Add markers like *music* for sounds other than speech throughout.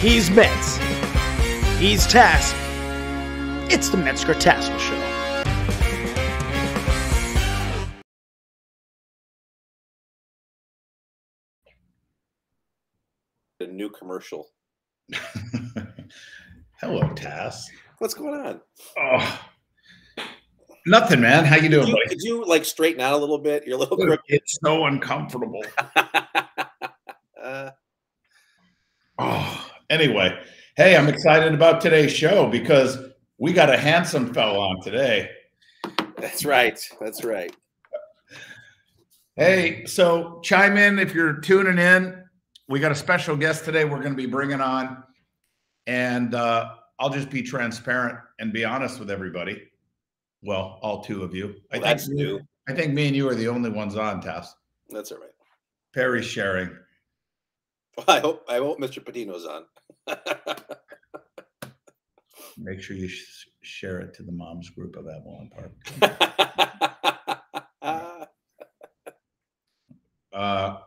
He's Metz. He's Task. It's the Metzger Tassoul Show. A new commercial. *laughs* Hello, Tass. What's going on? Oh, nothing, man. How you doing, Could you, buddy? could you like straighten out a little bit? You're a little crooked. It's so uncomfortable. *laughs* uh, Oh, anyway, hey, I'm excited about today's show because we got a handsome fellow on today. that's right. That's right. Hey, so chime in if you're tuning in. We got a special guest today we're going to be bringing on, and uh, I'll just be transparent and be honest with everybody. Well, all two of you. I that's think new. I think me and you are the only ones on, Tess. That's all right. Perry's sharing. I hope I hope Mr. Patino's on. Make sure you sh- share it to the moms group of Avalon Park. *laughs* Uh,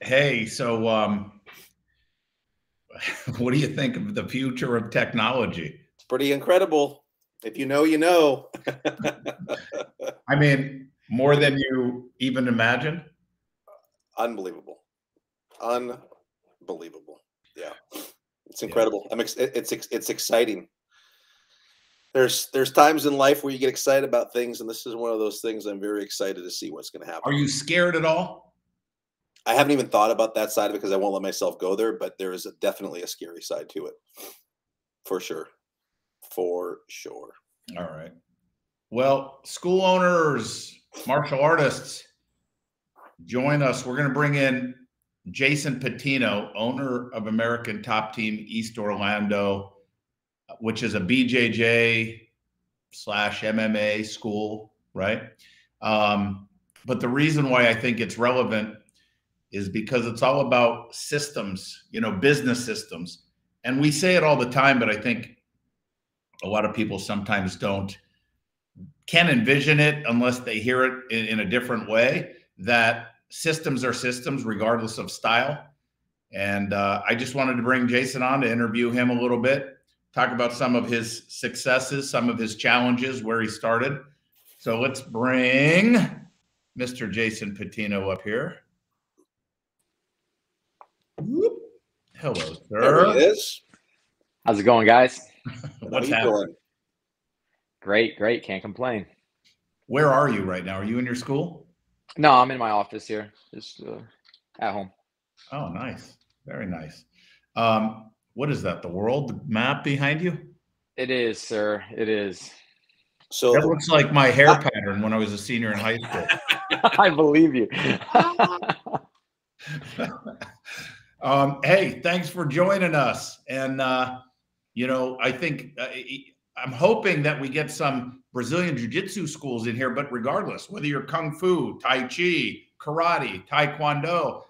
hey, so um, *laughs* what do you think of the future of technology? it's pretty incredible. If you know, you know. *laughs* I mean, more than you even imagine. Unbelievable. Unbelievable. Yeah. It's incredible. I'm ex- it's it's exciting. There's there's times in life where you get excited about things and this is one of those things I'm very excited to see what's going to happen. Are you scared at all? I haven't even thought about that side of it because I won't let myself go there, but there is a, definitely a scary side to it. For sure. For sure. All right. Well, school owners, martial artists, join us. We're going to bring in Jayson Patino, owner of American Top Team East Orlando, which is a BJJ slash MMA school, right? Um, but the reason why I think it's relevant is because it's all about systems, you know, business systems. And we say it all the time, but I think a lot of people sometimes don't can envision it unless they hear it in, in a different way that systems are systems regardless of style and uh, i just wanted to bring jayson on to interview him a little bit talk about some of his successes some of his challenges where he started so let's bring mr jayson patino up here Whoop. hello There sir it is. How's it going, guys? *laughs* what's How you happening doing? Great, great. Can't complain. where are you right now are you in your school No, I'm in my office here, just uh, at home. Oh, nice. Very nice. Um, what is that? The world map behind you? It is, sir. It is. So That looks like my hair pattern when I was a senior in high school. *laughs* I believe you. *laughs* um, hey, thanks for joining us. And, uh, you know, I think uh, I'm hoping that we get some Brazilian Jiu Jitsu schools in here, but regardless, whether you're Kung Fu, Tai Chi, Karate, Taekwondo,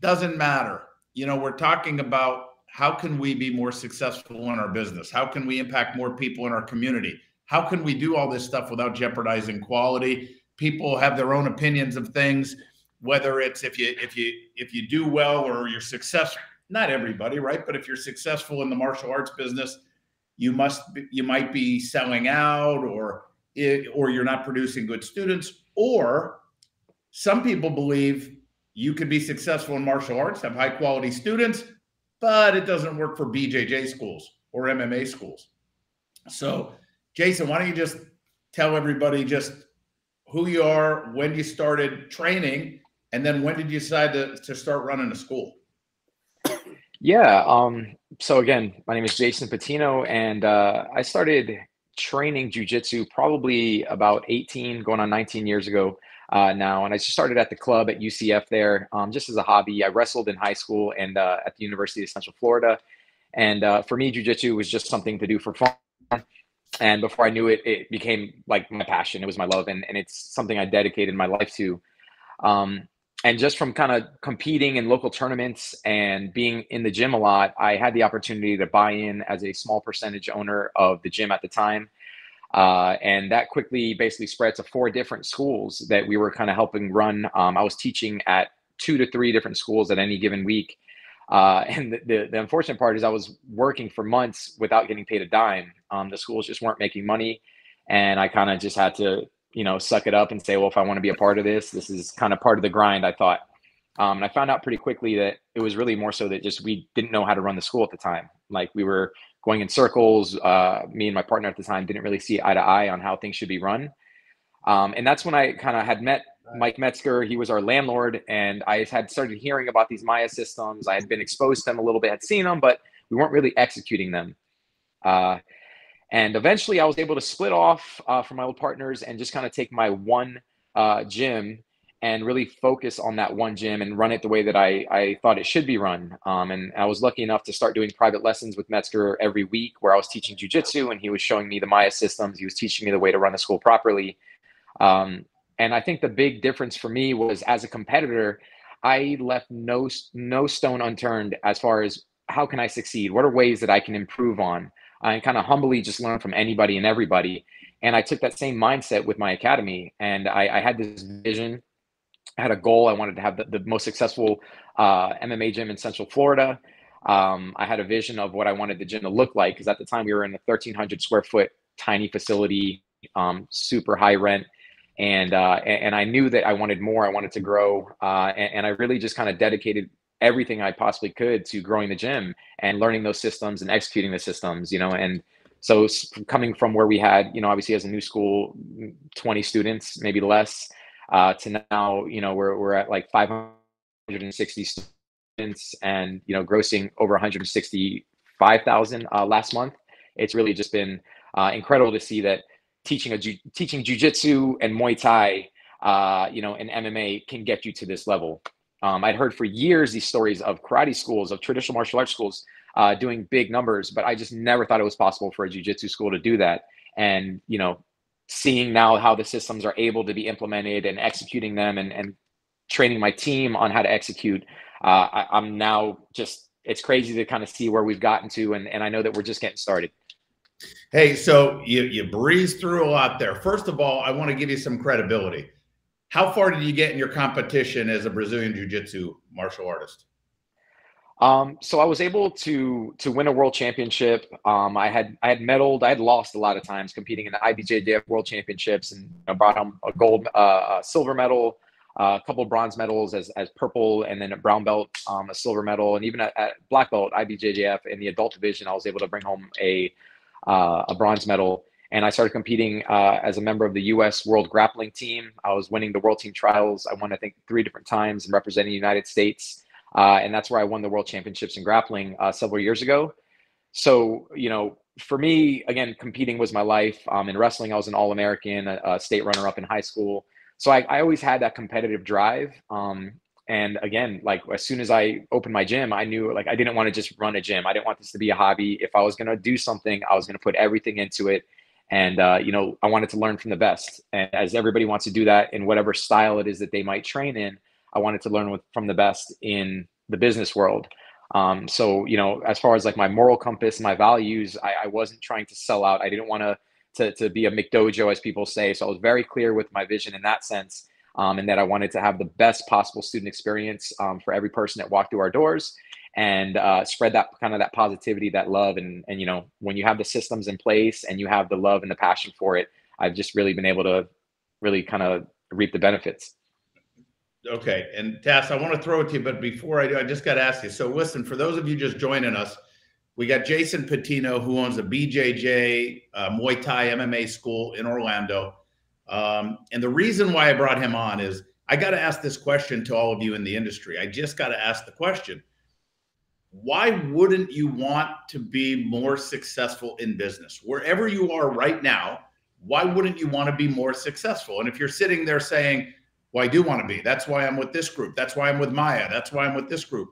doesn't matter. You know, we're talking about how can we be more successful in our business? How can we impact more people in our community? How can we do all this stuff without jeopardizing quality? People have their own opinions of things, whether it's if you if you if you do well or you're successful. Not everybody, right? But if you're successful in the martial arts business, you must be, you might be selling out or it, or you're not producing good students or some people believe you could be successful in martial arts have high quality students but it doesn't work for bjj schools or mma schools. So jayson why don't you just tell everybody just who you are when you started training and then when did you decide to, to start running a school yeah. Um. So again, my name is Jayson Patino, and uh, I started training jujitsu probably about 18, going on 19 years ago uh, now. And I just started at the club at UCF there, um, just as a hobby. I wrestled in high school and uh, at the University of Central Florida. And uh, for me, jujitsu was just something to do for fun. And before I knew it, it became like my passion. It was my love, and, and it's something I dedicated my life to. Um, and just from kind of competing in local tournaments and being in the gym a lot, I had the opportunity to buy in as a small percentage owner of the gym at the time. Uh, and that quickly basically spread to four different schools that we were kind of helping run. Um, I was teaching at two to three different schools at any given week. Uh, *laughs* and the, the, the, unfortunate part is I was working for months without getting paid a dime. Um, the schools just weren't making money. And I kind of just had to, you know, suck it up and say, well, if I want to be a part of this, this is kind of part of the grind, I thought. Um, and I found out pretty quickly that it was really more so that just we didn't know how to run the school at the time. Like we were going in circles. Uh, me and my partner at the time didn't really see eye to eye on how things should be run. Um, and that's when I kind of had met Mike Metzger. He was our landlord, and I had started hearing about these MAIA systems. I had been exposed to them a little bit, had seen them, but we weren't really executing them. Uh, and eventually, I was able to split off uh, from my old partners and just kind of take my one uh, gym and really focus on that one gym and run it the way that I, I thought it should be run. Um, and I was lucky enough to start doing private lessons with Metzger every week where I was teaching jujitsu and he was showing me the MAIA systems. He was teaching me the way to run the school properly. Um, and I think the big difference for me was as a competitor, I left no no stone unturned as far as how can I succeed? What are ways that I can improve on? I kind of humbly just learn from anybody and everybody. And I took that same mindset with my academy, and I, I had this vision. I had a goal. I wanted to have the, the most successful uh, MMA gym in Central Florida. Um, I had a vision of what I wanted the gym to look like because at the time we were in a 1,300 square foot tiny facility, um, super high rent and uh, and I knew that I wanted more. I wanted to grow, uh, and, and, I really just kind of dedicated everything I possibly could to growing the gym and learning those systems and executing the systems. You know, and so coming from where we had, you know, obviously as a new school, twenty students, maybe less, uh, to now, you know, we're we're at like five hundred and sixty students, and you know, grossing over one hundred sixty five thousand uh, last month. It's really just been uh, incredible to see that teaching a teaching jujitsu and Muay Thai, uh, you know, and MMA can get you to this level. Um, I'd heard for years these stories of karate schools, of traditional martial arts schools uh, doing big numbers, but I just never thought it was possible for a jujitsu school to do that. And you know, seeing now how the systems are able to be implemented and executing them, and, and training my team on how to execute, uh, I, I'm now just it's crazy to kind of see where we've gotten to, and, and I know that we're just getting started. Hey, so you you breeze through a lot there. First of all, I want to give you some credibility. How far did you get in your competition as a Brazilian Jiu-Jitsu martial artist? Um, so I was able to to win a world championship. Um, I had I had medaled. I had lost a lot of times competing in the IBJJF World Championships, and brought home a gold, uh, a silver medal, uh, a couple bronze medals as as purple, and then a brown belt, um, a silver medal, and even at black belt IBJJF in the adult division, I was able to bring home a uh, a bronze medal. And I started competing uh, as a member of the U.S. World Grappling Team. I was winning the World Team Trials. I won, I think, three different times and representing the United States. Uh, and that's where I won the World Championships in grappling uh, several years ago. So, you know, for me, again, competing was my life. Um, in wrestling, I was an All American, a, a, state runner up in high school. So I, I always had that competitive drive. Um, and again like as soon as i opened my gym i knew like i didn't want to just run a gym i didn't want this to be a hobby if i was going to do something i was going to put everything into it and uh, you know i wanted to learn from the best. And as everybody wants to do that in whatever style it is that they might train in i wanted to learn with, from the best in the business world. Um, so you know as far as like my moral compass my values I, I wasn't trying to sell out. I didn't want to to, be a mcdojo as people say. So i was very clear with my vision in that sense um, and that I wanted to have the best possible student experience um, for every person that walked through our doors and uh, spread that kind of that positivity, that love. And, and, you know, when you have the systems in place and you have the love and the passion for it, I've just really been able to really kind of reap the benefits. Okay. And Tass, I want to throw it to you, but before I do, I just got to ask you. So listen, for those of you just joining us, we got Jayson Patino, who owns a BJJ uh, Muay Thai MMA school in Orlando. Um, and the reason why I brought him on is I got to ask this question to all of you in the industry. I just got to ask the question why wouldn't you want to be more successful in business? Wherever you are right now, why wouldn't you want to be more successful? And if you're sitting there saying, well, I do want to be, that's why I'm with this group, that's why I'm with MAIA, that's why I'm with this group.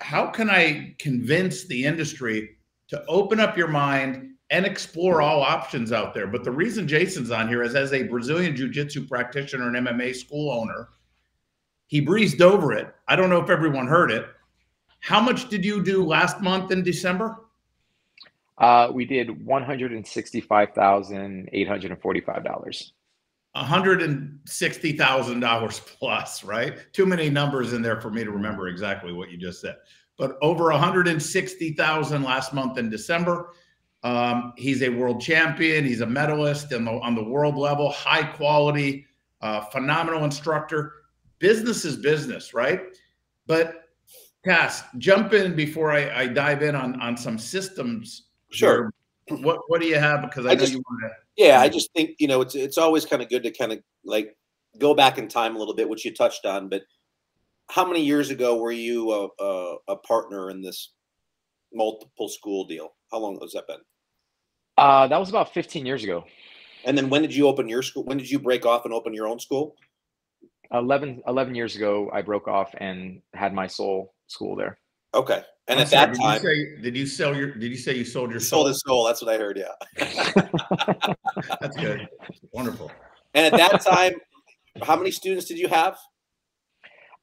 How can I convince the industry to open up your mind and explore all options out there. But the reason Jayson's on here is as a Brazilian Jiu Jitsu practitioner and MMA school owner, he breezed over it. I don't know if everyone heard it. How much did you do last month in December? Uh, we did one hundred and sixty-five thousand eight hundred and forty-five dollars. $160,000 plus, right? Too many numbers in there for me to remember exactly what you just said. But over 160,000 last month in December. Um, he's a world champion. He's a medalist the, on the world level, high quality, uh, phenomenal instructor. Business is business, right? But Tass, jump in before I, I dive in on on some systems. Sure. What what do you have? Because I, I know just, you want to. Yeah, I just think you know it's it's always kind of good to kind of like go back in time a little bit, which you touched on. But how many years ago were you a, a, a partner in this multiple school deal? How long has that been? Uh, that was about 15 years ago. And then when did you open your school? When did you break off and open your own school? 11, 11 years ago, I broke off and had my soul school there. Okay. And I'm at sorry, that did time, you say, did you sell your? Did you say you sold your you sold soul? his soul. That's what I heard. Yeah. *laughs* That's good. Wonderful. And at that time, how many students did you have?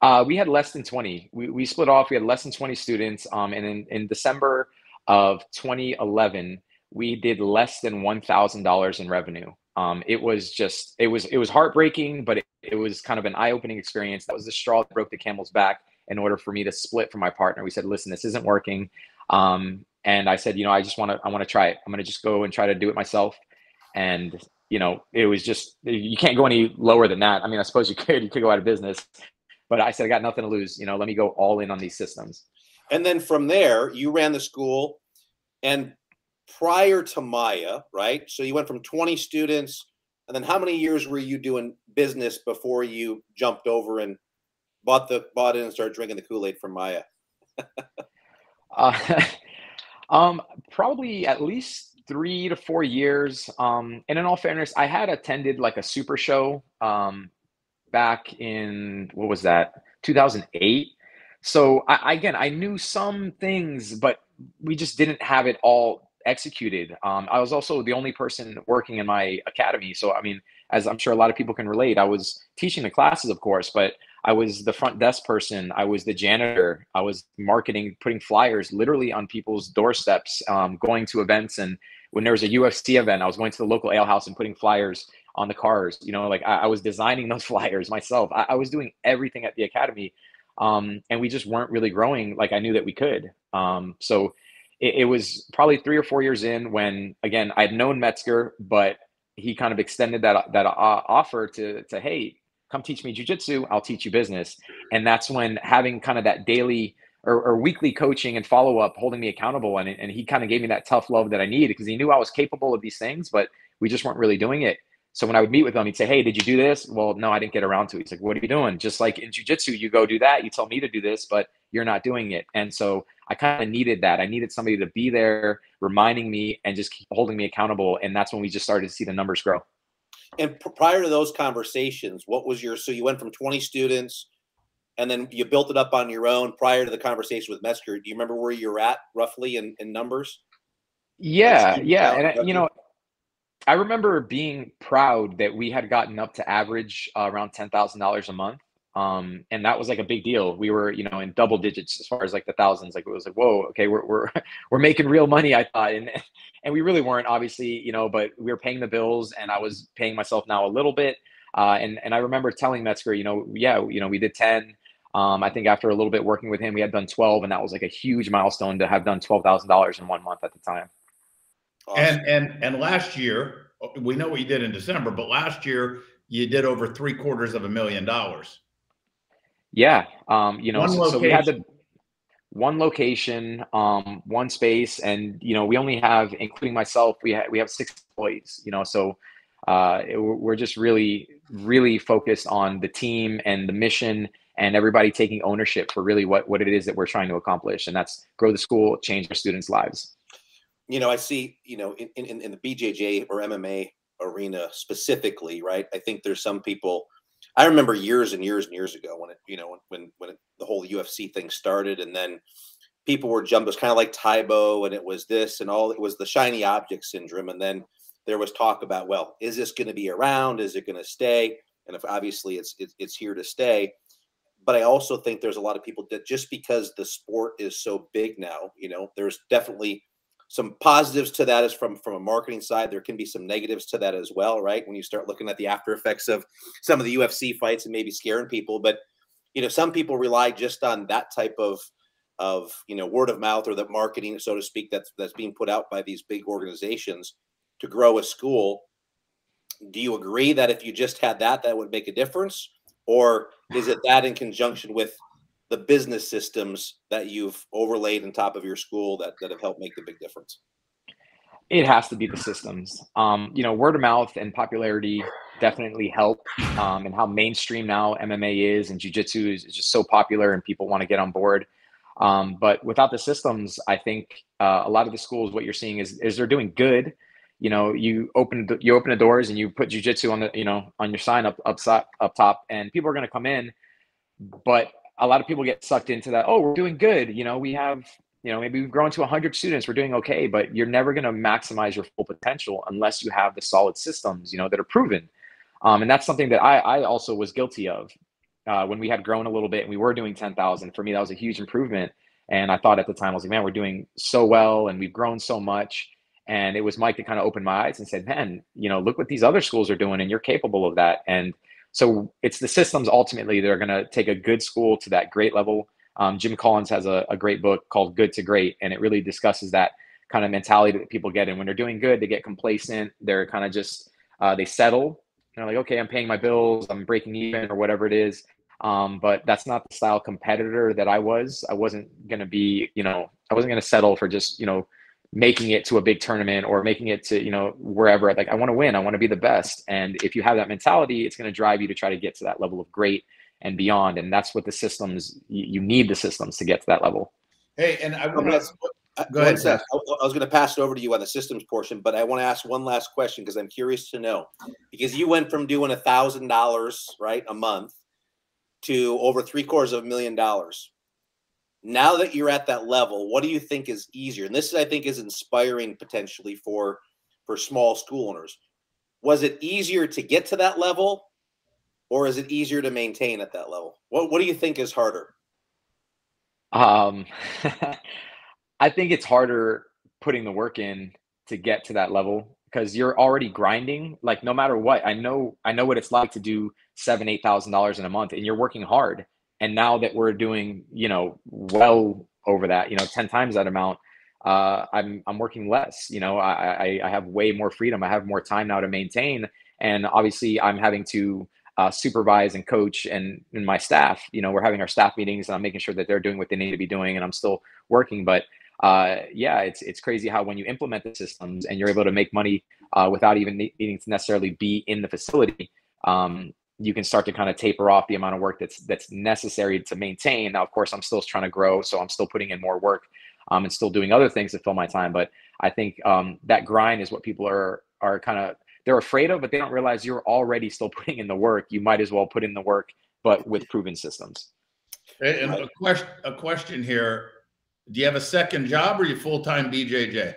Uh, we had less than 20. We, we split off. We had less than 20 students. Um, and in, in December of 2011, we did less than $1,000 in revenue. Um, it was just, it was, it was heartbreaking, but it, it was kind of an eye-opening experience. That was the straw that broke the camel's back in order for me to split from my partner. We said, listen, this isn't working. Um, and I said, you know, I just want to, I want to try it. I'm going to just go and try to do it myself. And, you know, it was just, you can't go any lower than that. I mean, I suppose you *laughs* could, you could go out of business, but I said, I got nothing to lose. You know, let me go all in on these systems. And then from there, you ran the school. And prior to MAIA, right? So you went from 20 students. And then how many years were you doing business before you jumped over and bought the bought in and started drinking the Kool-Aid from MAIA? *laughs* Uh, *laughs* um, probably at least three to four years. Um, and in all fairness, I had attended like a super show um, back in what was that, 2008. So I, again, I knew some things, but we just didn't have it all executed. Um, I was also the only person working in my academy. So I mean, as I'm sure a lot of people can relate, I was teaching the classes, of course, but I was the front desk person. I was the janitor. I was marketing, putting flyers literally on people's doorsteps, um, going to events. And when there was a UFC event, I was going to the local ale house and putting flyers on the cars. You know, like I, I was designing those *laughs* flyers myself. I, I, was doing everything at the academy. Um, and we just weren't really growing like I knew that we could. Um, so it, it was probably three or four years in when, again, I'd known Metzger, but he kind of extended that that uh, offer to to hey come teach me jujitsu, I'll teach you business. And that's when having kind of that daily or, or weekly coaching and follow up, holding me accountable. And, and he kind of gave me that tough love that I needed because he knew I was capable of these things, but we just weren't really doing it. So when I would meet with him, he'd say, Hey, did you do this? Well, no, I didn't get around to it. He's like, What are you doing? Just like in jujitsu, you go do that. You tell me to do this, but you're not doing it. And so I kind of needed that. I needed somebody to be there, reminding me and just keep holding me accountable. And that's when we just started to see the numbers grow. And prior to those conversations, what was your so you went from 20 students and then you built it up on your own prior to the conversation with Metzger. Do you remember where you're at roughly in, in numbers? Yeah, yeah. And uh, you know, I remember being proud that we had gotten up to average uh, around ten thousand dollars a month, um, and that was like a big deal. We were, you know, in double digits as far as like the thousands. Like it was like, whoa, okay, we're we're *laughs* we're making real money. I thought, and *laughs* and we really weren't, obviously, you know, but we were paying the bills, and I was paying myself now a little bit. Uh, and and I remember telling Metzger, you know, yeah, you know, we did ten. Um, I think after a little bit working with him, we had done twelve, and that was like a huge milestone to have done twelve thousand dollars in one month at the time. Awesome. And and and last year, we know what you did in December, but last year you did over three quarters of a million dollars. Yeah, um, you know, so, so, we had the one location, um, one space, and you know, we only have, including myself, we have we have six employees. You know, so uh, it, we're just really, really focused on the team and the mission, and everybody taking ownership for really what what it is that we're trying to accomplish, and that's grow the school, change our students' lives. You know, I see, you know, in, in, in the BJJ or MMA arena specifically, right? I think there's some people I remember years and years and years ago when it, you know, when when it, the whole UFC thing started, and then people were jumping. It was kind of like Tae Bo, and it was this and all. It was the shiny object syndrome, and then there was talk about, well, is this going to be around? Is it going to stay? And if obviously it's, it's it's here to stay. But I also think there's a lot of people that just because the sport is so big now, you know, there's definitely some positives to that is from from a marketing side there can be some negatives to that as well right? When you start looking at the after effects of some of the ufc fights and maybe scaring people but you know some people rely just on that type of of you know word of mouth or the marketing so to speak that's that's being put out by these big organizations to grow a school. Do you agree that if you just had that that would make a difference? Or is it that in conjunction with the business systems that you've overlaid on top of your school that, that have helped make the big difference? It has to be the systems. Um, you know, word of mouth and popularity definitely help. Um, and how mainstream now MMA is and jujitsu is, is just so popular and people want to get on board. Um, but without the systems, I think uh, a lot of the schools, what you're seeing is, is they're doing good. You know, you open you open the doors and you put jujitsu on the you know on your sign up up up top, and people are going to come in. But a lot of people get sucked into that. Oh, we're doing good. You know, we have, you know, maybe we've grown to 100 students. We're doing okay, but you're never going to maximize your full potential unless you have the solid systems, you know, that are proven. Um, and that's something that I, I also was guilty of uh, when we had grown a little bit and we were doing 10,000. For me, that was a huge improvement. And I thought at the time, I was like, man, we're doing so well and we've grown so much. And it was Mike that kind of opened my eyes and said, man, you know, look what these other schools are doing and you're capable of that. And so it's the systems ultimately that are going to take a good school to that great level. Um, Jim Collins has a, a, great book called Good to Great, and it really discusses that kind of mentality that people get. And when they're doing good, they get complacent. They're kind of just uh, they settle. Know, like okay, I'm paying my bills, I'm breaking even, or whatever it is. Um, but that's not the style competitor that I was. I wasn't going to be, you know, I wasn't going to settle for just, you know, making it to a big tournament or making it to you know wherever like i want to win i want to be the best. And if you have that mentality it's going to drive you to try to get to that level of great and beyond. And that's what the systems you, need the systems to get to that level. Hey and i want to uh, go ahead Seth. I, I was going to pass it over to you on the systems portion but i want to ask one last question because i'm curious to know. Because you went from doing a thousand dollars right a month to over three quarters of a million dollars now that you're at that level what do you think is easier? And this i think is inspiring potentially for for small school owners. Was it easier to get to that level or is it easier to maintain at that level? What, what do you think is harder? Um *laughs* i think it's harder putting the work in to get to that level because you're already grinding. Like no matter what i know i know what it's like to do seven eight thousand dollars in a month and you're working hard and now that we're doing you know well over that you know 10 times that amount uh, I'm I'm working less. You know, I, I, I have way more freedom. I have more time now to maintain, and obviously I'm having to uh, supervise and coach and, and my staff. You know, we're having our staff meetings, and I'm making sure that they're doing what they need to be doing, and I'm still working. But uh, yeah, it's it's crazy how when you implement the systems and you're able to make money uh, without even needing to necessarily be in the facility, um, you can start to kind of taper off the amount of work that's that's necessary to maintain. Now, of course, I'm still trying to grow, so I'm still putting in more work um, and still doing other things to fill my time. But I think um, that grind is what people are are kind of they're afraid of, but they don't realize you're already still *laughs* putting in the work. You might as well put in the work, but with proven systems. And a question, a question here: Do you have a second job, or are you full time BJJ?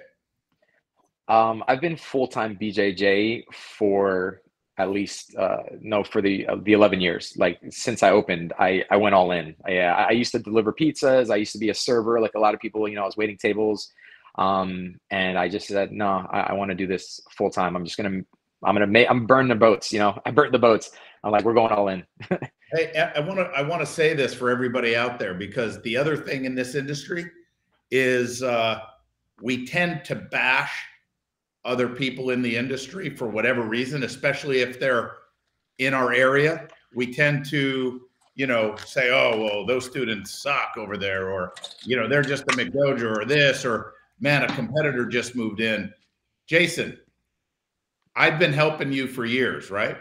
Um, I've been full time BJJ for at least uh, no for the uh, the 11 years. Like since i opened i i went all in. I, I used to deliver pizzas. I used to be a server like a lot of people you know i was waiting tables. Um, and i just said no i, I want to do this full time i'm just gonna i'm gonna make i'm burning the boats you know? I burnt the boats. I'm like we're going all in. *laughs* Hey i want to i want to say this for everybody out there because the other thing in this industry is uh, we tend to bash other people in the industry for whatever reason, especially if they're in our area. We tend to, you know, say, oh, well, those students suck over there, or, you know, they're just a McDojo or this, or man, a competitor just moved in. Jayson, I've been helping you for years, right?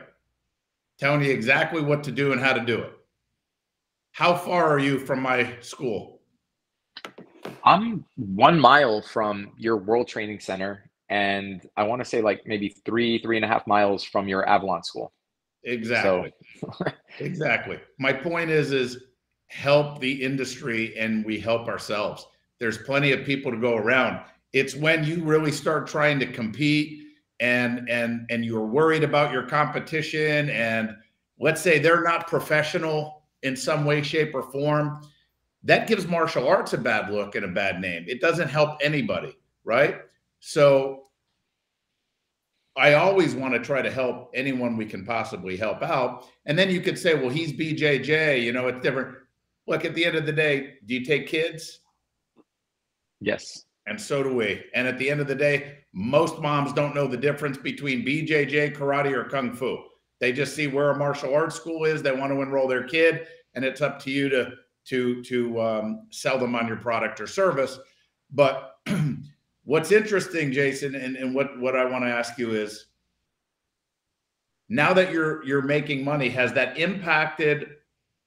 Telling you exactly what to do and how to do it. How far are you from my school? I'm one mile from your World Training Center and I want to say like maybe three, three and a half miles from your Avalon school. Exactly. So. *laughs* exactly. My point is, is help the industry and we help ourselves. There's plenty of people to go around. It's when you really start trying to compete and and and you're worried about your competition and let's say they're not professional in some way shape or form that gives martial arts a bad look and a bad name it doesn't help anybody right? So I always want to try to help anyone we can possibly help out. And then you could say, well, he's BJJ, you know, it's different. Look, at the end of the day, do you take kids? Yes. And so do we. And at the end of the day, most moms don't know the difference between BJJ, karate, or kung fu. They just see where a martial arts school is. They want to enroll their kid, and it's up to you to to to um, sell them on your product or service. But *clears throat* what's interesting, Jayson, and, and what what I want to ask you is, now that you're you're making money, has that impacted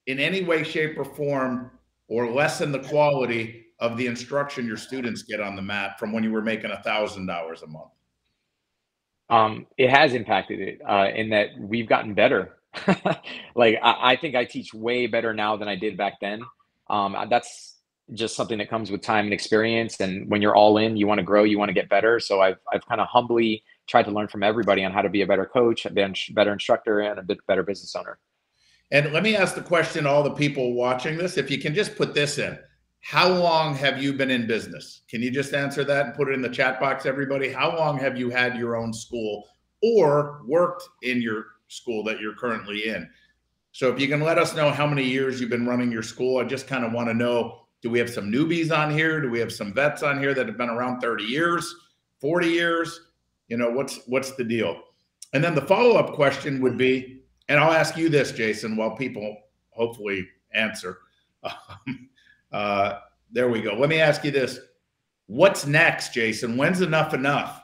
in any way, shape, or form, or lessen the quality of the instruction your students get on the mat from when you were making a thousand dollars a month? Um, it has impacted it uh, in that we've gotten better. *laughs* like I, I, think I teach way better now than I did back then. Um, that's just something that comes with time and experience. And when you're all in, you want to grow, you want to get better. So I've I've kind of humbly tried to learn from everybody on how to be a better coach, a better instructor, and a bit better business owner. And let me ask the question all the people watching this, if you can just put this in. How long have you been in business? Can you just answer that and put it in the chat box, everybody? How long have you had your own school or worked in your school that you're currently in? So if you can let us know how many years you've been running your school, I just kind of want to know do we have some newbies on here? Do we have some vets on here that have been around 30 years, 40 years? You know, what's what's the deal? And then the follow-up question would be, and I'll ask you this, Jayson, while people hopefully answer. Um, uh, there we go. Let me ask you this. What's next, Jayson? When's enough enough?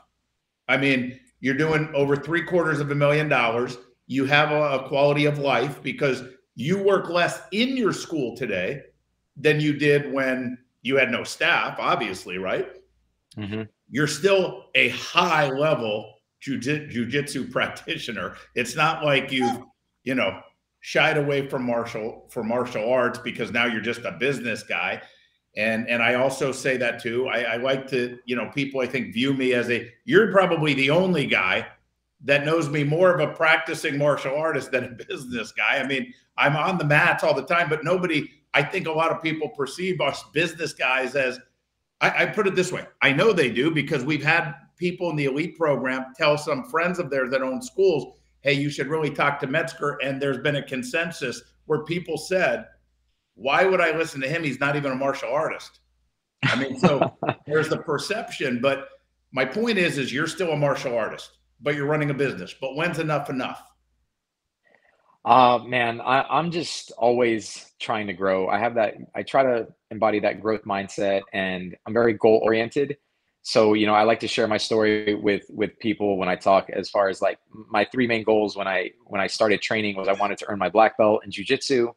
I mean, you're doing over three quarters of a million dollars. You have a, a quality of life because you work less in your school today than you did when you had no staff, obviously, right? Mm-hmm. You're still a high level jujitsu practitioner. It's not like you've, you know, shied away from martial for martial arts because now you're just a business guy and and i also say that too I, I, like to you know people i think view me as a you're probably the only guy that knows me more of a practicing martial artist than a *laughs* business guy i mean i'm on the mats all the time but nobody i think a lot of people perceive us business guys as I, I put it this way i know they do because we've had people in the elite program tell some friends of theirs that own schools hey, you should really talk to Metzger. And there's been a consensus where people said, why would I listen to him? He's not even a martial artist. I mean, so *laughs* there's the perception. But my point is, is you're still a martial artist, but you're running a business. But when's enough enough? Uh man, I, am just always trying to grow. I have that I try to embody that growth mindset and I'm very goal oriented. So you know i like to share my story with with people when i talk as far as like my three main goals when i when i started training was i wanted to earn my black belt in jiu-jitsu.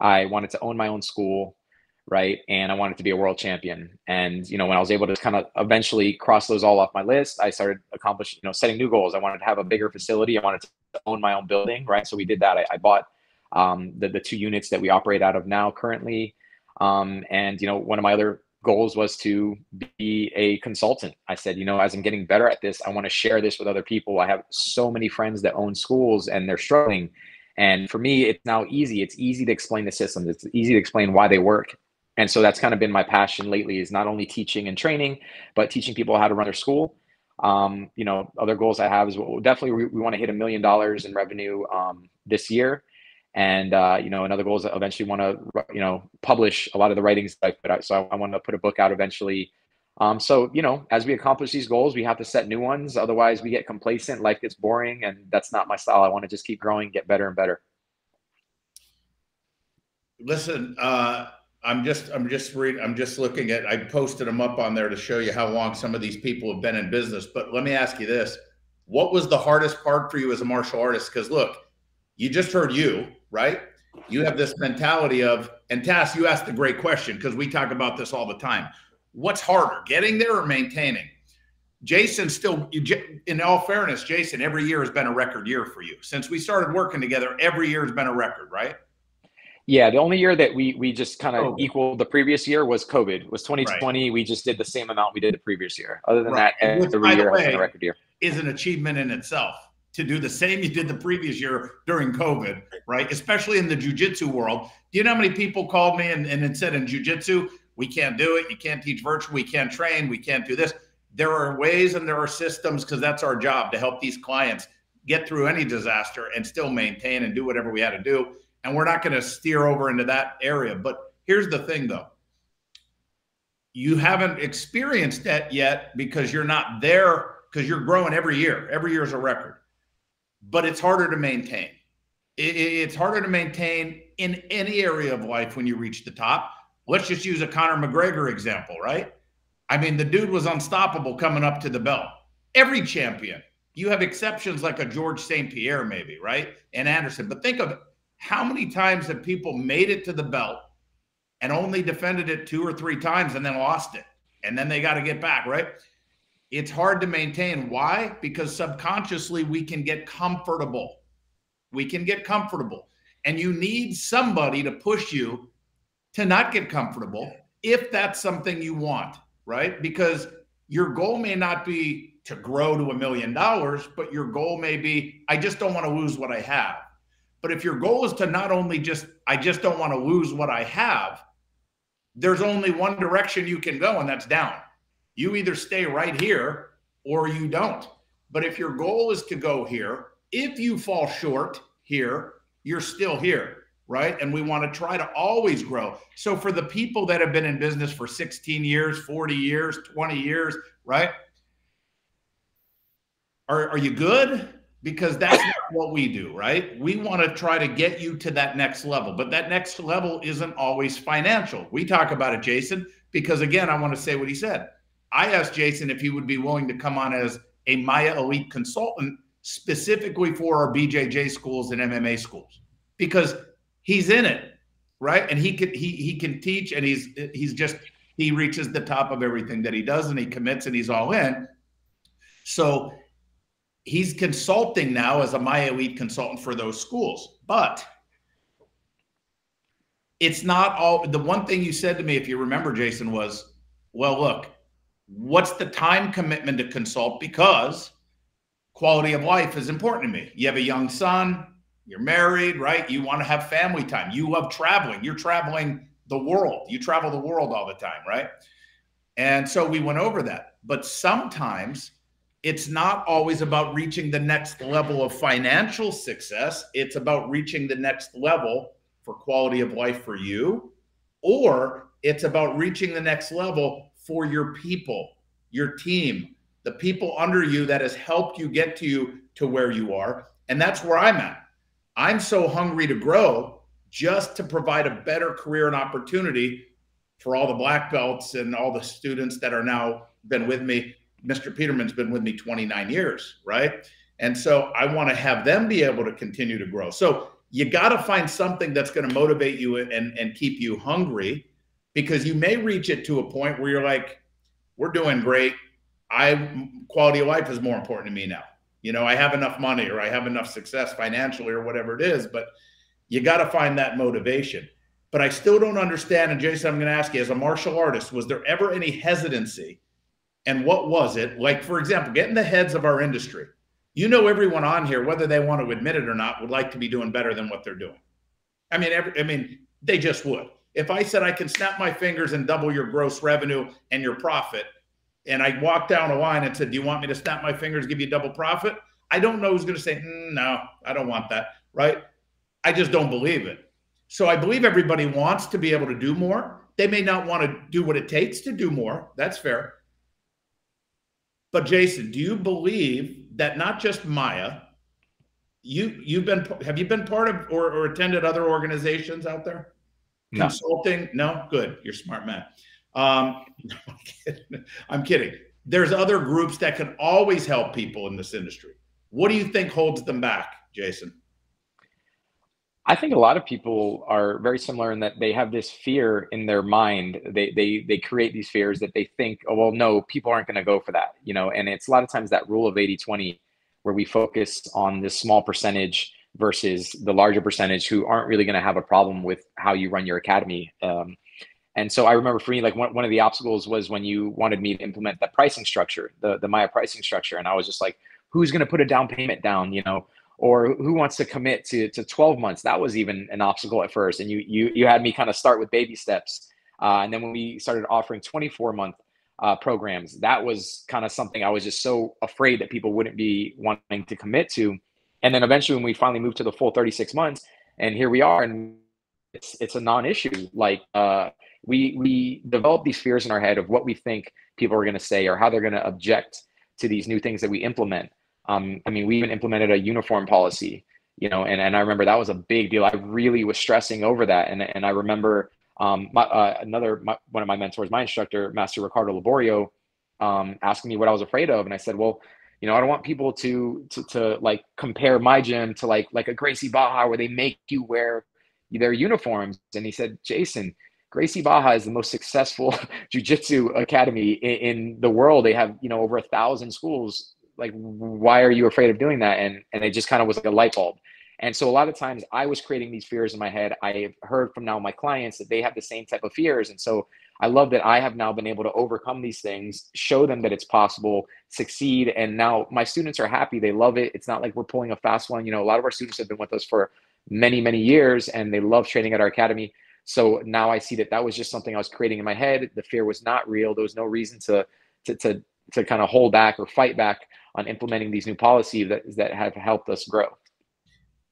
I wanted to own my own school right and i wanted to be a world champion and you know when i was able to kind of eventually cross those all off my list i started accomplishing you know setting new goals i wanted to have a bigger facility i wanted to own my own building right so we did that i, I bought um, the, the two units that we operate out of now currently um, and you know one of my other goals was to be a consultant. I said, you know, as I'm getting better at this, I want to share this with other people. I have so many friends that own schools and they're struggling. And for me, it's now easy. It's easy to explain the systems. It's easy to explain why they work. And so that's kind of been my passion lately is not only teaching and training, but teaching people how to run their school. Um, you know, other goals I have is definitely we, we want to hit a million dollars in revenue um, this year and uh, you know another goal is eventually want to you know publish a lot of the writings that I put out. So I, I want to put a book out eventually. Um, so you know, as we accomplish these goals, we have to set new ones. Otherwise, we get complacent, life gets boring, and that's not my style. I want to just keep growing, get better and better. Listen, uh, I'm just I'm just reading. I'm just looking at. I posted them up on there to show you how long some of these people have been in business. But let me ask you this: What was the hardest part for you as a martial artist? Because look, you just heard you right? You have this mentality of, and Tass, you asked a great question because we talk about this all the time. What's harder, getting there or maintaining? Jayson still, in all fairness, Jayson, every year has been a record year for you. Since we started working together, every year has been a record, right? Yeah, the only year that we we just kind of oh. equaled the previous year was COVID. Was 2020. Right. We just did the same amount we did the previous year. Other than right. that, every Which, year way, has been a record year. Is an achievement in itself to do the same you did the previous year during COVID, right? Especially in the jujitsu world. Do you know how many people called me and, and said in jujitsu, we can't do it. You can't teach virtual. We can't train. We can't do this. there are ways and there are systems because that's our job to help these clients get through any disaster and still maintain and do whatever we had to do. And we're not going to steer over into that area. But here's the thing though you haven't experienced that yet because you're not there because you're growing every year. Every year is a record, but it's harder to maintain. it's harder to maintain in any area of life when you reach the top. Let's just use a Conor McGregor example, right? I mean, the dude was unstoppable coming up to the belt. Every champion. You have exceptions like a George St. Pierre, maybe, right? And Anderson. But think of how many times have people made it to the belt and only defended it two or three times and then lost it. And then they got to get back, right? It's hard to maintain. Why? Because subconsciously we can get comfortable. We can get comfortable. And you need somebody to push you to not get comfortable if that's something you want right? Because your goal may not be to grow to a million dollars, but your goal may be, I just don't want to lose what I have. But if your goal is to not only just, I just don't want to lose what I have, there's only one direction you can go, and that's down. You either stay right here or you don't. But if your goal is to go here, if you fall short here, you're still here right? And we want to try to always grow. So for the people that have been in business for 16 years, 40 years, 20 years, right? Are, are you good? Because that's what we do, right? We want to try to get you to that next level, but that next level isn't always financial. We talk about it, Jayson, because again, I want to say what he said. I asked Jayson if he would be willing to come on as a MAIA Elite consultant specifically for our BJJ schools and MMA schools because he's in it, right? And he can he he can teach, and he's he's just he reaches the top of everything that he does, and he commits, and he's all in. So he's consulting now as a MAIA Elite consultant for those schools, but it's not all. The one thing you said to me, if you remember, Jayson, was, "Well, look, what's the time commitment to consult because." Quality of life is important to me. You have a young son, you're married, right? You want to have family time. You love traveling. You're traveling the world. You travel the world all the time, right? And so we went over that. But sometimes it's not always about reaching the next level of financial success. It's about reaching the next level for quality of life for you, or it's about reaching the next level for your people, your team, the people under you that has helped you get to you to where you are. And that's where I'm at. I'm so hungry to grow just to provide a better career and opportunity for all the black belts and all the students that are now been with me. Mr. Peterman's been with me 29 years, right? And so I want to have them be able to continue to grow. So you got to find something that's going to motivate you and, and keep you hungry because you may reach it to a point where you're like, we're doing great. I quality of life is more important to me now you know, I have enough money or I have enough success financially or whatever it is, but you got to find that motivation. But I still don't understand. And Jayson, I'm going to ask you as a martial artist, was there ever any hesitancy? And what was it? Like, for example, getting the heads of our industry. You know, everyone on here, whether they want to admit it or not, would like to be doing better than what they're doing. I mean, every, I mean, they just would. If I said I can snap my fingers and double your gross revenue and your profit, and I walked down a line and said, Do you want me to snap my fingers, give you double profit? I don't know who's going to say, mm, No, I don't want that. Right. I just don't believe it. So I believe everybody wants to be able to do more. They may not want to do what it takes to do more. That's fair. But Jayson, do you believe that not just MAIA, you you've been have you been part of or, or attended other organizations out there? No. Consulting? No, good. You're smart man. Um, I'm, *laughs* kidding. I'm kidding. There's other groups that can always help people in this industry. What do you think holds them back, Jayson? I think a lot of people are very similar in that they have this fear in their mind. They they they create these fears that they think, oh well, no, people aren't going to go for that, you know. And it's a lot of times that rule of 80-20 where we focus on this small percentage versus the larger percentage who aren't really going to have a problem with how you run your academy. Um, and so I remember for me, like one, one of the obstacles was when you wanted me to implement that pricing structure, the, the MAIA pricing structure. And I was just like, who's going to put a down payment down, you know, or who wants to commit to, to 12 months? That was even an obstacle at first. And you, you, you had me kind of start with baby steps. Uh, and then when we started offering 24 month uh, programs. That was kind of something I was just so afraid that people wouldn't be wanting to commit to. And then eventually, when we finally moved to the full 36 months, and here we are, and it's it's a non-issue. Like uh, we we develop these fears in our head of what we think people are going to say or how they're going to object to these new things that we implement. Um, I mean, we even implemented a uniform policy, you know, and, and I remember that was a big deal. I really was stressing over that. And, and I remember um, my, uh, another, my, one of my mentors, my instructor, Master Ricardo Liborio, um, asking me what I was afraid of. And I said, well, you know, I don't want people to, to, to like compare my gym to like, like a Gracie Barra where they make you wear their uniforms. And he said, Jayson, Gracie Barra is the most successful *laughs* jiu-jitsu academy in, in, the world. They have, you know, over a thousand schools. Like, why are you afraid of doing that? And and it just kind of was like a light bulb. And so a lot of times I was creating these fears in my head. I've heard from now my clients that they have the same type of fears. And so I love that I have now been able to overcome these things, show them that it's possible, succeed. And now my students are happy. They love it. It's not like we're pulling a fast one. You know, a lot of our students have been with us for many, many years and they love training at our academy. So now I see that that was just something I was creating in my head. The fear was not real. There was no reason to, to, to, to kind of hold back or fight back on implementing these new policies that, that have helped us grow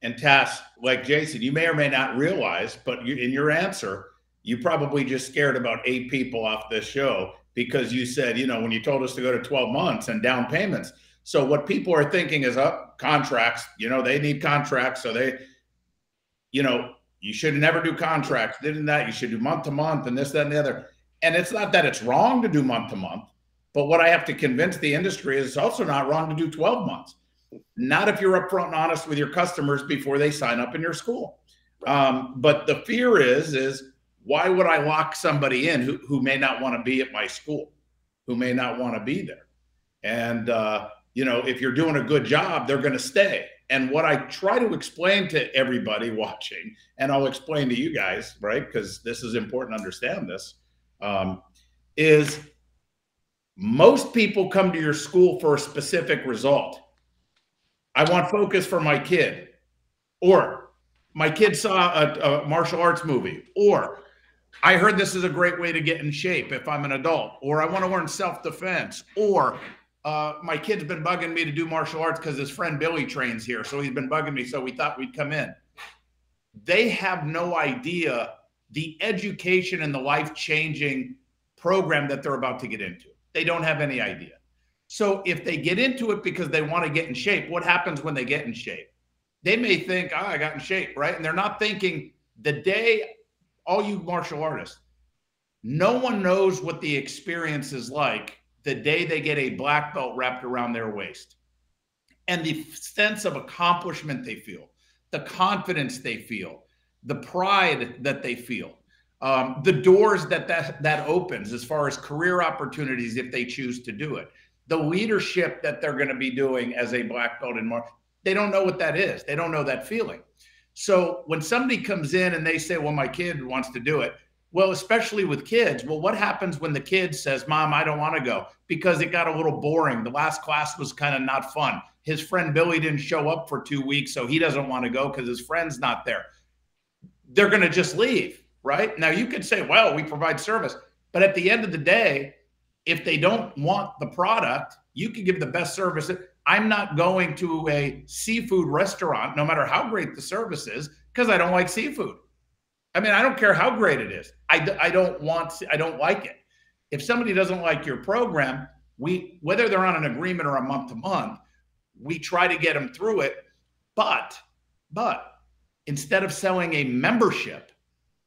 and tasks like Jayson, you may or may not realize, but you, in your answer, you probably just scared about eight people off this show because you said, you know, when you told us to go to 12 months and down payments. So what people are thinking is up oh, contracts, you know, they need contracts. So they, you know, you should never do contracts. Didn't that you should do month to month and this, that, and the other. And it's not that it's wrong to do month to month, but what I have to convince the industry is it's also not wrong to do 12 months not if you're upfront and honest with your customers before they sign up in your school. Um, but the fear is, is why would I lock somebody in who, who may not want to be at my school, who may not want to be there? And, uh, you know, if you're doing a good job, they're going to stay. And what I try to explain to everybody *laughs* watching, and I'll explain to you guys, right? Because this is important to understand this, um, is most people come to your school for a specific result. I want focus for my kid. Or my kid saw a, a, martial arts movie. Or I heard this is a great way to get in shape if I'm an adult. Or I want to learn self defense. Or uh, my kid's been bugging me to do martial arts because his friend Billy trains here. So he's been bugging me. So we thought we'd come in. They have no idea the education and the life changing program that they're about to get into. They don't have any idea. So if they get into it because they want to get in shape, what happens when they get in shape? They may think, oh, I got in shape, right? And they're not thinking the day, all you martial artists, no one knows what the experience is like the day they get a black belt wrapped around their waist and the sense of accomplishment they feel, the confidence they feel, the pride that they feel, um, the doors that, that that opens as far as career opportunities if they choose to do it. The leadership that they're going to be doing as a black belt in more they don't know what that is. They don't know that feeling. So when somebody comes in and they say well my kid wants to do it well especially with kids well what happens when the kid says mom i don't want to go because it got a little boring. The last class was kind of not fun. His friend billy didn't show up for two weeks so he doesn't want to go because his friend's not there. They're going to just leave right now you could say well we provide service but at the end of the day if they don't want the product, you can give the best service. I'm not going to a seafood restaurant, no matter how great the service is, because I don't like seafood. I mean, I don't care how great it is. I, I don't want, I don't like it. If somebody doesn't like your program, we, whether they're on an agreement or a month to month, we try to get them through it. But, but instead of selling a membership,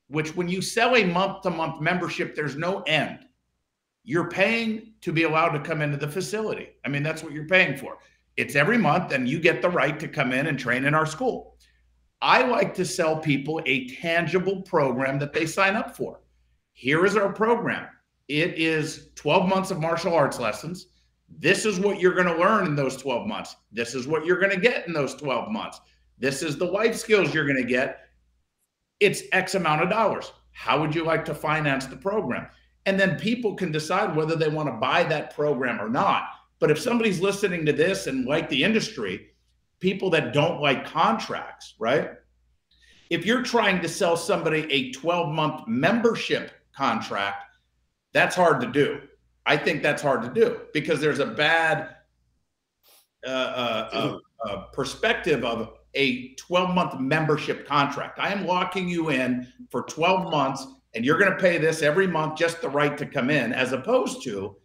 which when you sell a month to month membership, there's no end you're paying to be allowed to come into the facility. I mean, that's what you're paying for. It's every month, and you get the right to come in and train in our school. I like to sell people a tangible program that they sign up for. Here is our program it is 12 months of martial arts lessons. This is what you're going to learn in those 12 months. This is what you're going to get in those 12 months. This is the life skills you're going to get. It's X amount of dollars. How would you like to finance the program? And then people can decide whether they want to buy that program or not. But if somebody's listening to this and like the industry, people that don't like contracts, right? If you're trying to sell somebody a 12 month membership contract, that's hard to do. I think that's hard to do because there's a bad uh, uh, uh, uh perspective of a 12 month membership contract. I am locking you in for 12 months and you're going to pay this every month, just the right to come in, as opposed to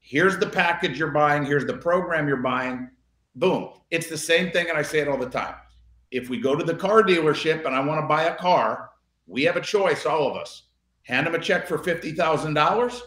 here's the package you're buying, here's the program you're buying. Boom. It's the same thing. And I say it all the time. If we go to the car dealership and I want to buy a car, we have a choice, all of us. Hand them a check for $50,000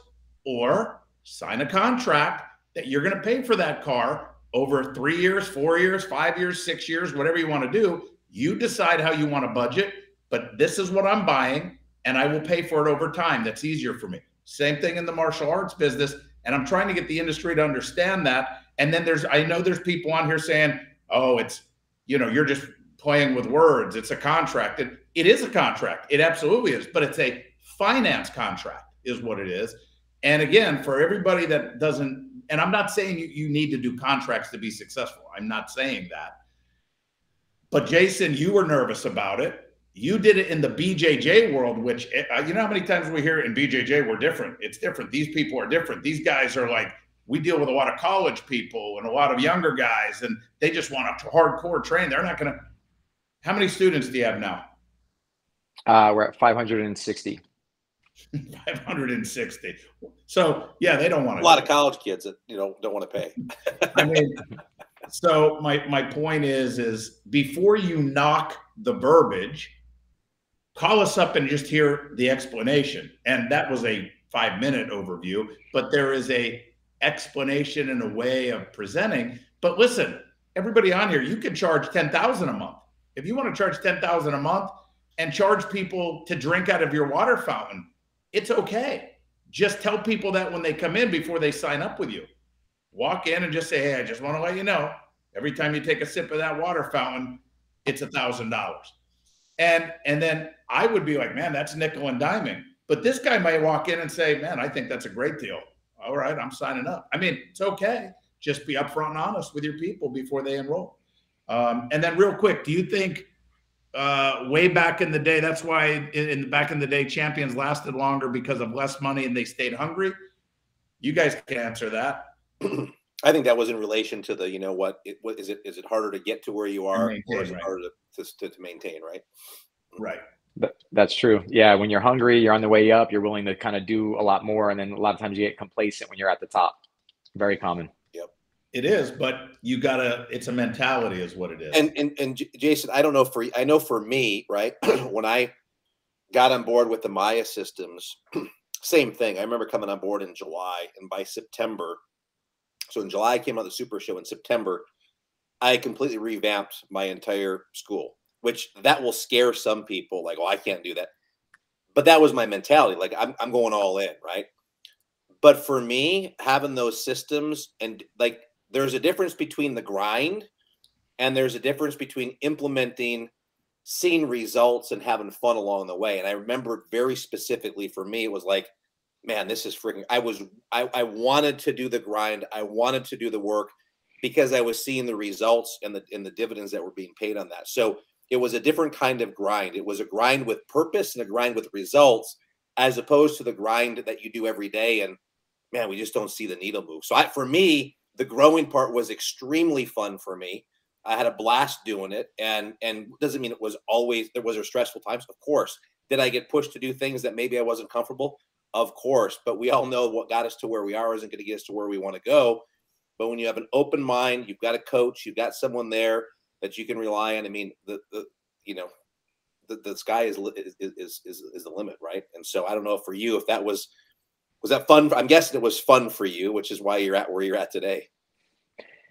or sign a contract that you're going to pay for that car over three years, four years, five years, six years, whatever you want to do. You decide how you want to budget, but this is what I'm buying and I will pay for it over time. That's easier for me. Same thing in the martial arts business. And I'm trying to get the industry to understand that. And then there's, I know there's people on here saying, oh, it's, you know, you're just playing with words. It's a contract. It, it is a contract. It absolutely is. But it's a finance contract, is what it is. And again, for everybody that doesn't, and I'm not saying you, you need to do contracts to be successful. I'm not saying that. But Jayson, you were nervous about it you did it in the BJJ world, which uh, you know how many times we hear in BJJ we're different. It's different. These people are different. These guys are like we deal with a lot of college people and a lot of younger guys, and they just want to hardcore train. They're not going to. How many students do you have now? Uh, we're at 560. 560. So yeah, they don't want to. A lot of college kids that you know don't want to pay. *laughs* I mean, so my my point is is before you knock the verbiage call us up and just hear the explanation. And that was a five minute overview, but there is a explanation and a way of presenting. But listen, everybody on here, you can charge 10,000 a month. If you want to charge 10,000 a month and charge people to drink out of your water fountain, it's okay. Just tell people that when they come in before they sign up with you. Walk in and just say, "Hey, I just want to let you know, every time you take a sip of that water fountain, it's a thousand dollars." And and then I would be like, man, that's nickel and diming. But this guy might walk in and say, man, I think that's a great deal. All right, I'm signing up. I mean, it's okay. Just be upfront and honest with your people before they enroll. Um, and then, real quick, do you think uh, way back in the day, that's why in, in back in the day, champions lasted longer because of less money and they stayed hungry? You guys can answer that. *clears throat* I think that was in relation to the, you know, what, it, what is it? Is it harder to get to where you are, maintain, or is it right. harder to, to, to maintain? Right. Right. That's true. Yeah, when you're hungry, you're on the way up, you're willing to kind of do a lot more, and then a lot of times you get complacent when you're at the top. Very common. It is, but you gotta. It's a mentality, is what it is. And and and Jayson, I don't know for I know for me, right? *clears throat* when I got on board with the MAIA systems, *clears throat* same thing. I remember coming on board in July, and by September, so in July I came on the Super Show. In September, I completely revamped my entire school which that will scare some people like, oh, I can't do that. But that was my mentality. Like I'm, I'm going all in, right? But for me, having those systems and like there's a difference between the grind and there's a difference between implementing seeing results and having fun along the way. And I remember very specifically for me, it was like, man, this is freaking I was I, I wanted to do the grind. I wanted to do the work because I was seeing the results and the and the dividends that were being paid on that. So it was a different kind of grind. It was a grind with purpose and a grind with results, as opposed to the grind that you do every day. And man, we just don't see the needle move. So I, for me, the growing part was extremely fun for me. I had a blast doing it, and and doesn't mean it was always there was there stressful times. Of course, did I get pushed to do things that maybe I wasn't comfortable? Of course, but we all know what got us to where we are isn't going to get us to where we want to go. But when you have an open mind, you've got a coach, you've got someone there that you can rely on. I mean, the, the you know, the, the sky is, is is is is the limit, right? And so I don't know for you if that was was that fun. I'm guessing it was fun for you, which is why you're at where you're at today.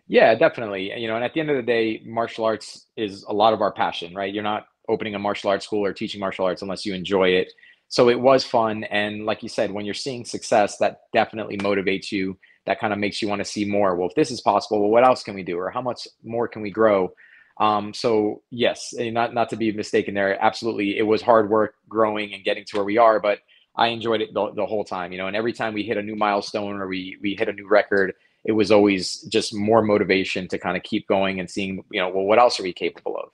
Yeah, definitely. You know, and at the end of the day, martial arts is a lot of our passion, right? You're not opening a martial arts school or teaching martial arts unless you enjoy it. So it was fun. And like you said, when you're seeing success, that definitely motivates you. That kind of makes you want to see more. Well, if this is possible, well, what else can we do? Or how much more can we grow? Um, so yes, not not to be mistaken there. Absolutely, it was hard work growing and getting to where we are, but I enjoyed it the, the whole time. You know, and every time we hit a new milestone or we we hit a new record, it was always just more motivation to kind of keep going and seeing, you know, well, what else are we capable of?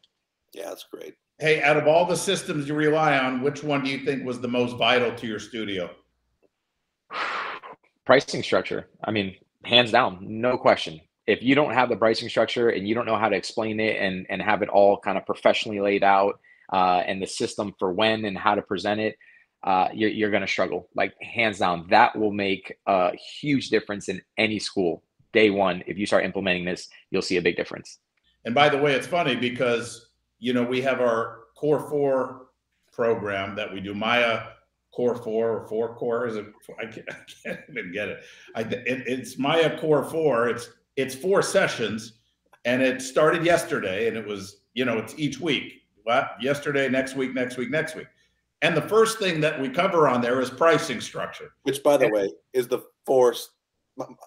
Yeah, that's great. Hey, out of all the systems you rely on, which one do you think was the most vital to your studio? *sighs* pricing structure. I mean, hands down, no question. If you don't have the pricing structure and you don't know how to explain it and and have it all kind of professionally laid out uh, and the system for when and how to present it, uh, you're, you're going to struggle. Like hands down, that will make a huge difference in any school. Day one, if you start implementing this, you'll see a big difference. And by the way, it's funny because you know we have our core four program that we do MAIA core four or four core is it I can't, *laughs* I can't even get it. I, it it's MAIA core four. It's it's four sessions and it started yesterday and it was you know it's each week. Well, yesterday, next week, next week, next week. And the first thing that we cover on there is pricing structure. Which, by the and, way, is the four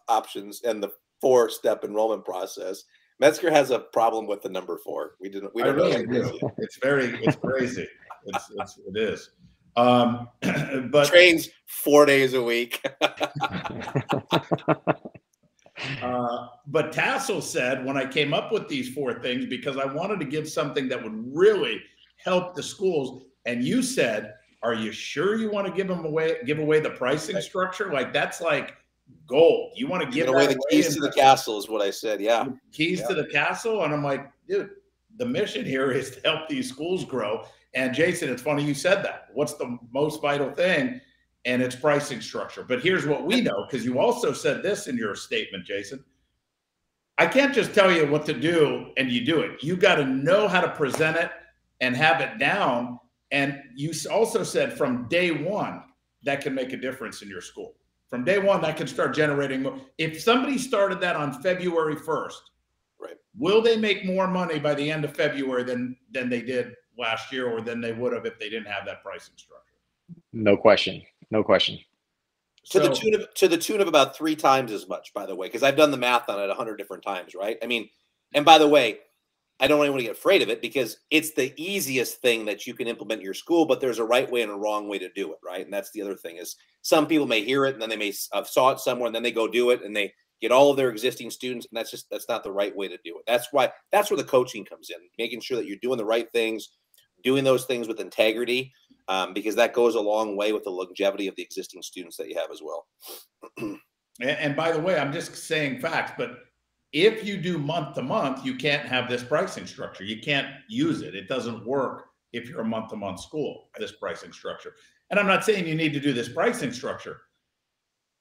options and the four step enrollment process. Metzger has a problem with the number four. We didn't. We don't really know. It's very. It's crazy. it's, it's it is. Um, *clears throat* but trains four days a week. *laughs* uh, but Tassoul said when I came up with these four things because I wanted to give something that would really help the schools and you said, "Are you sure you want to give them away? Give away the pricing right. structure? Like that's like gold. You want to give away the keys to the castle?" Is what I said. Yeah, keys yeah. to the castle, and I'm like, dude, the mission here is to help these schools grow. And Jayson, it's funny you said that. What's the most vital thing? And it's pricing structure. But here's what we know because you also said this in your statement, Jayson. I can't just tell you what to do and you do it. You got to know how to present it and have it down and you also said from day one, that can make a difference in your school. From day one, that can start generating more. If somebody started that on February 1st, right, will they make more money by the end of February than than they did last year or than they would have if they didn't have that pricing structure? No question. No question. To so, the tune of to the tune of about three times as much, by the way, because I've done the math on it a hundred different times, right? I mean, and by the way, I don't want anyone to get afraid of it because it's the easiest thing that you can implement in your school, but there's a right way and a wrong way to do it, right? And that's the other thing is some people may hear it and then they may have saw it somewhere and then they go do it and they get all of their existing students and that's just that's not the right way to do it. That's why that's where the coaching comes in, making sure that you're doing the right things, doing those things with integrity, um, because that goes a long way with the longevity of the existing students that you have as well. *clears throat* and, and by the way, I'm just saying facts, but if you do month to month, you can't have this pricing structure. You can't use it. It doesn't work if you're a month to month school, this pricing structure. And I'm not saying you need to do this pricing structure,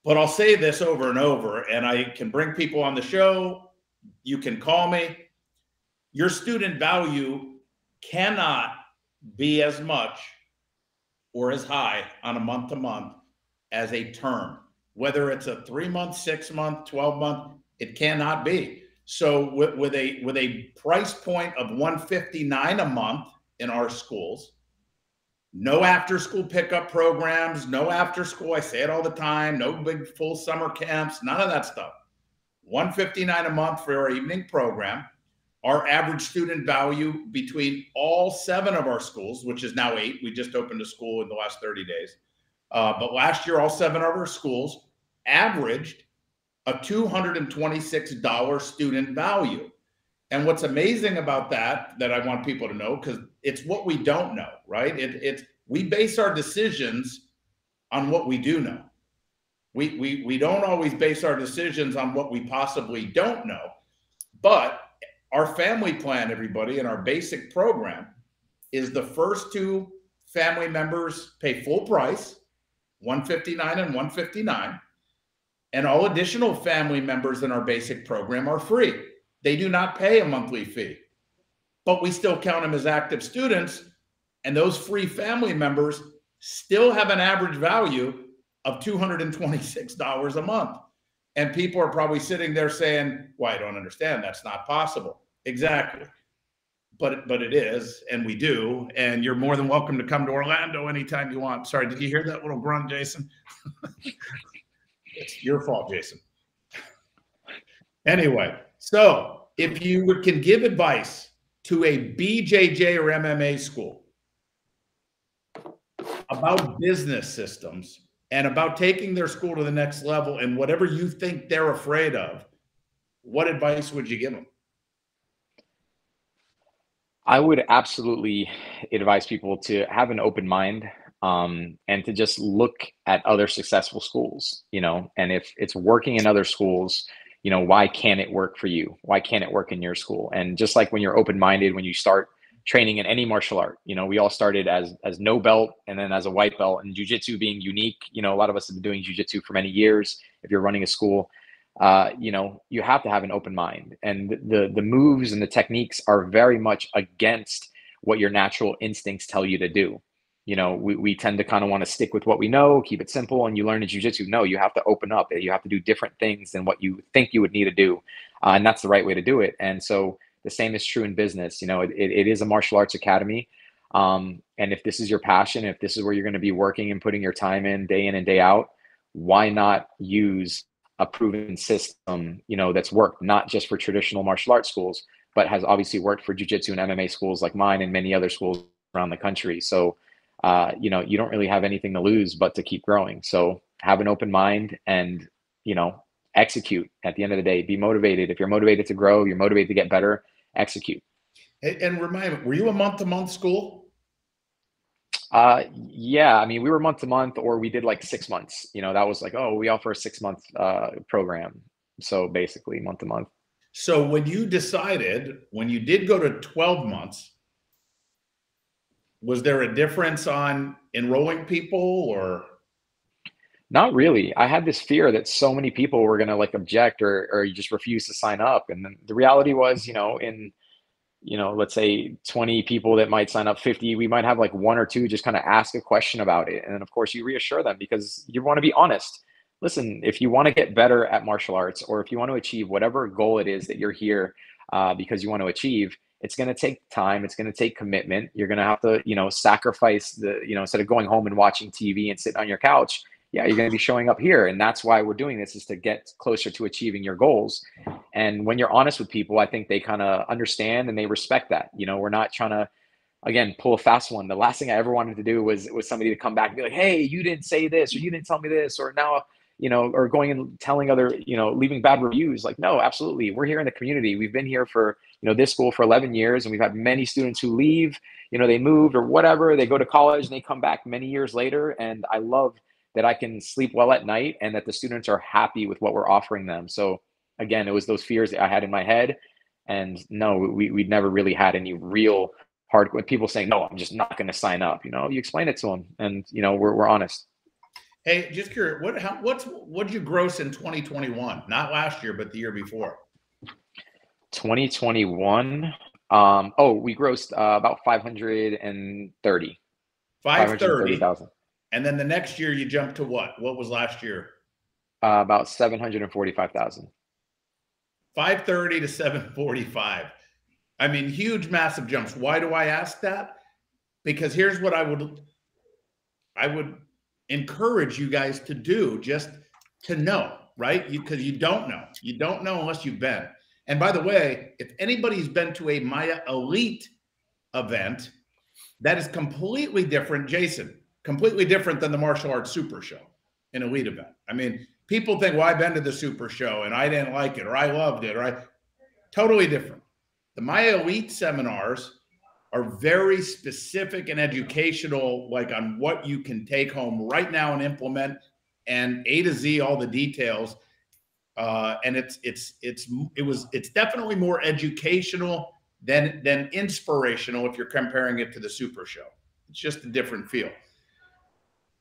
but I'll say this over and over, and I can bring people on the show. You can call me. Your student value cannot be as much or as high on a month to month as a term, whether it's a three month, six month, 12 month, it cannot be. So with, with a with a price point of 159 a month in our schools, no after school pickup programs, no after school, I say it all the time, no big full summer camps, none of that stuff. 159 a month for our evening program. Our average student value between all seven of our schools, which is now eight, we just opened a school in the last 30 days. Uh, but last year, all seven of our schools averaged a $226 student value. And what's amazing about that, that I want people to know, because it's what we don't know, right? It, it's we base our decisions on what we do know. We, we, we don't always base our decisions on what we possibly don't know. But our family plan, everybody, and our basic program is the first two family members pay full price, 159 and 159 and all additional family members in our basic program are free. They do not pay a monthly fee, but we still count them as active students. And those free family members still have an average value of $226 a month. And people are probably sitting there saying, Well, I don't understand. That's not possible. Exactly. But, but it is, and we do. And you're more than welcome to come to Orlando anytime you want. Sorry, did you hear that little grunt, Jayson? *laughs* It's your fault, Jayson. Anyway, so if you can give advice to a BJJ or MMA school about business systems and about taking their school to the next level and whatever you think they're afraid of, what advice would you give them? I would absolutely advise people to have an open mind um, and to just look at other successful schools, you know, and if it's working in other schools, you know, why can't it work for you? Why can't it work in your school? And just like when you're open minded, when you start training in any martial art, you know, we all started as as no belt and then as a white belt, and jujitsu being unique. You know, a lot of us have been doing jujitsu for many years. If you're running a school, uh, you know, you have to have an open mind, and the the moves and the techniques are very much against what your natural instincts tell you to do you know, we, we tend to kind of want to stick with what we know, keep it simple, and you learn in jujitsu. No, you have to open up. You have to do different things than what you think you would need to do, uh, and that's the right way to do it. And so the same is true in business. You know, it, it is a martial arts academy, um, and if this is your passion, if this is where you're going to be working and putting your time in day in and day out, why not use a proven system? You know, that's worked not just for traditional martial arts schools, but has obviously worked for jujitsu and MMA schools like mine and many other schools around the country. So uh, you know, you don't really have anything to lose but to keep growing. So have an open mind and, you know, execute at the end of the day. Be motivated. If you're motivated to grow, you're motivated to get better, execute. And remind me, were you a month to month school? Uh, yeah. I mean, we were month to month, or we did like six months. You know, that was like, oh, we offer a six month uh, program. So basically, month to month. So when you decided, when you did go to 12 months, was there a difference on enrolling people or? Not really. I had this fear that so many people were going to like object or or just refuse to sign up. And the reality was you know in you know let's say 20 people that might sign up 50 we might have like one or two just kind of ask a question about it. And then of course you reassure them because you want to be honest. Listen if you want to get better at martial arts or if you want to achieve whatever goal it is that you're here uh, because you want to achieve it's going to take time it's going to take commitment. You're going to have to you know sacrifice the you know instead of going home and watching tv and sitting on your couch yeah you're going to be showing up here. And that's why we're doing this is to get closer to achieving your goals. And when you're honest with people i think they kind of understand and they respect that. You know we're not trying to again pull a fast one. The last thing i ever wanted to do was was somebody to come back and be like hey you didn't say this or you didn't tell me this or now you know, or going and telling other, you know, leaving bad reviews. Like, no, absolutely. We're here in the community. We've been here for, you know, this school for 11 years, and we've had many students who leave, you know, they moved or whatever. They go to college and they come back many years later. And I love that I can sleep well at night and that the students are happy with what we're offering them. So, again, it was those fears that I had in my head. And no, we, we'd never really had any real hard people saying, no, I'm just not going to sign up. You know, you explain it to them and, you know, we're, we're honest. Hey, just curious, what how what's what did you gross in 2021? Not last year, but the year before. 2021. Um, oh, we grossed uh, about 530. 530. And then the next year you jumped to what? What was last year? Uh, about 745,000. 530 to 745. I mean, huge, massive jumps. Why do I ask that? Because here's what I would I would encourage you guys to do just to know, right? You because you, you, don't know. You don't know unless you've been. And by the way, if anybody's been to a MAIA Elite event, that is completely different, Jayson, completely different than the martial arts super show, an elite event. I mean, people think, well, I've been to the super show and I didn't like it or I loved it, right? Totally different. The MAIA Elite seminars are very specific and educational, like on what you can take home right now and implement, and A to Z, all the details. Uh, and it's it's it's it was it's definitely more educational than than inspirational if you're comparing it to the Super Show. It's just a different feel.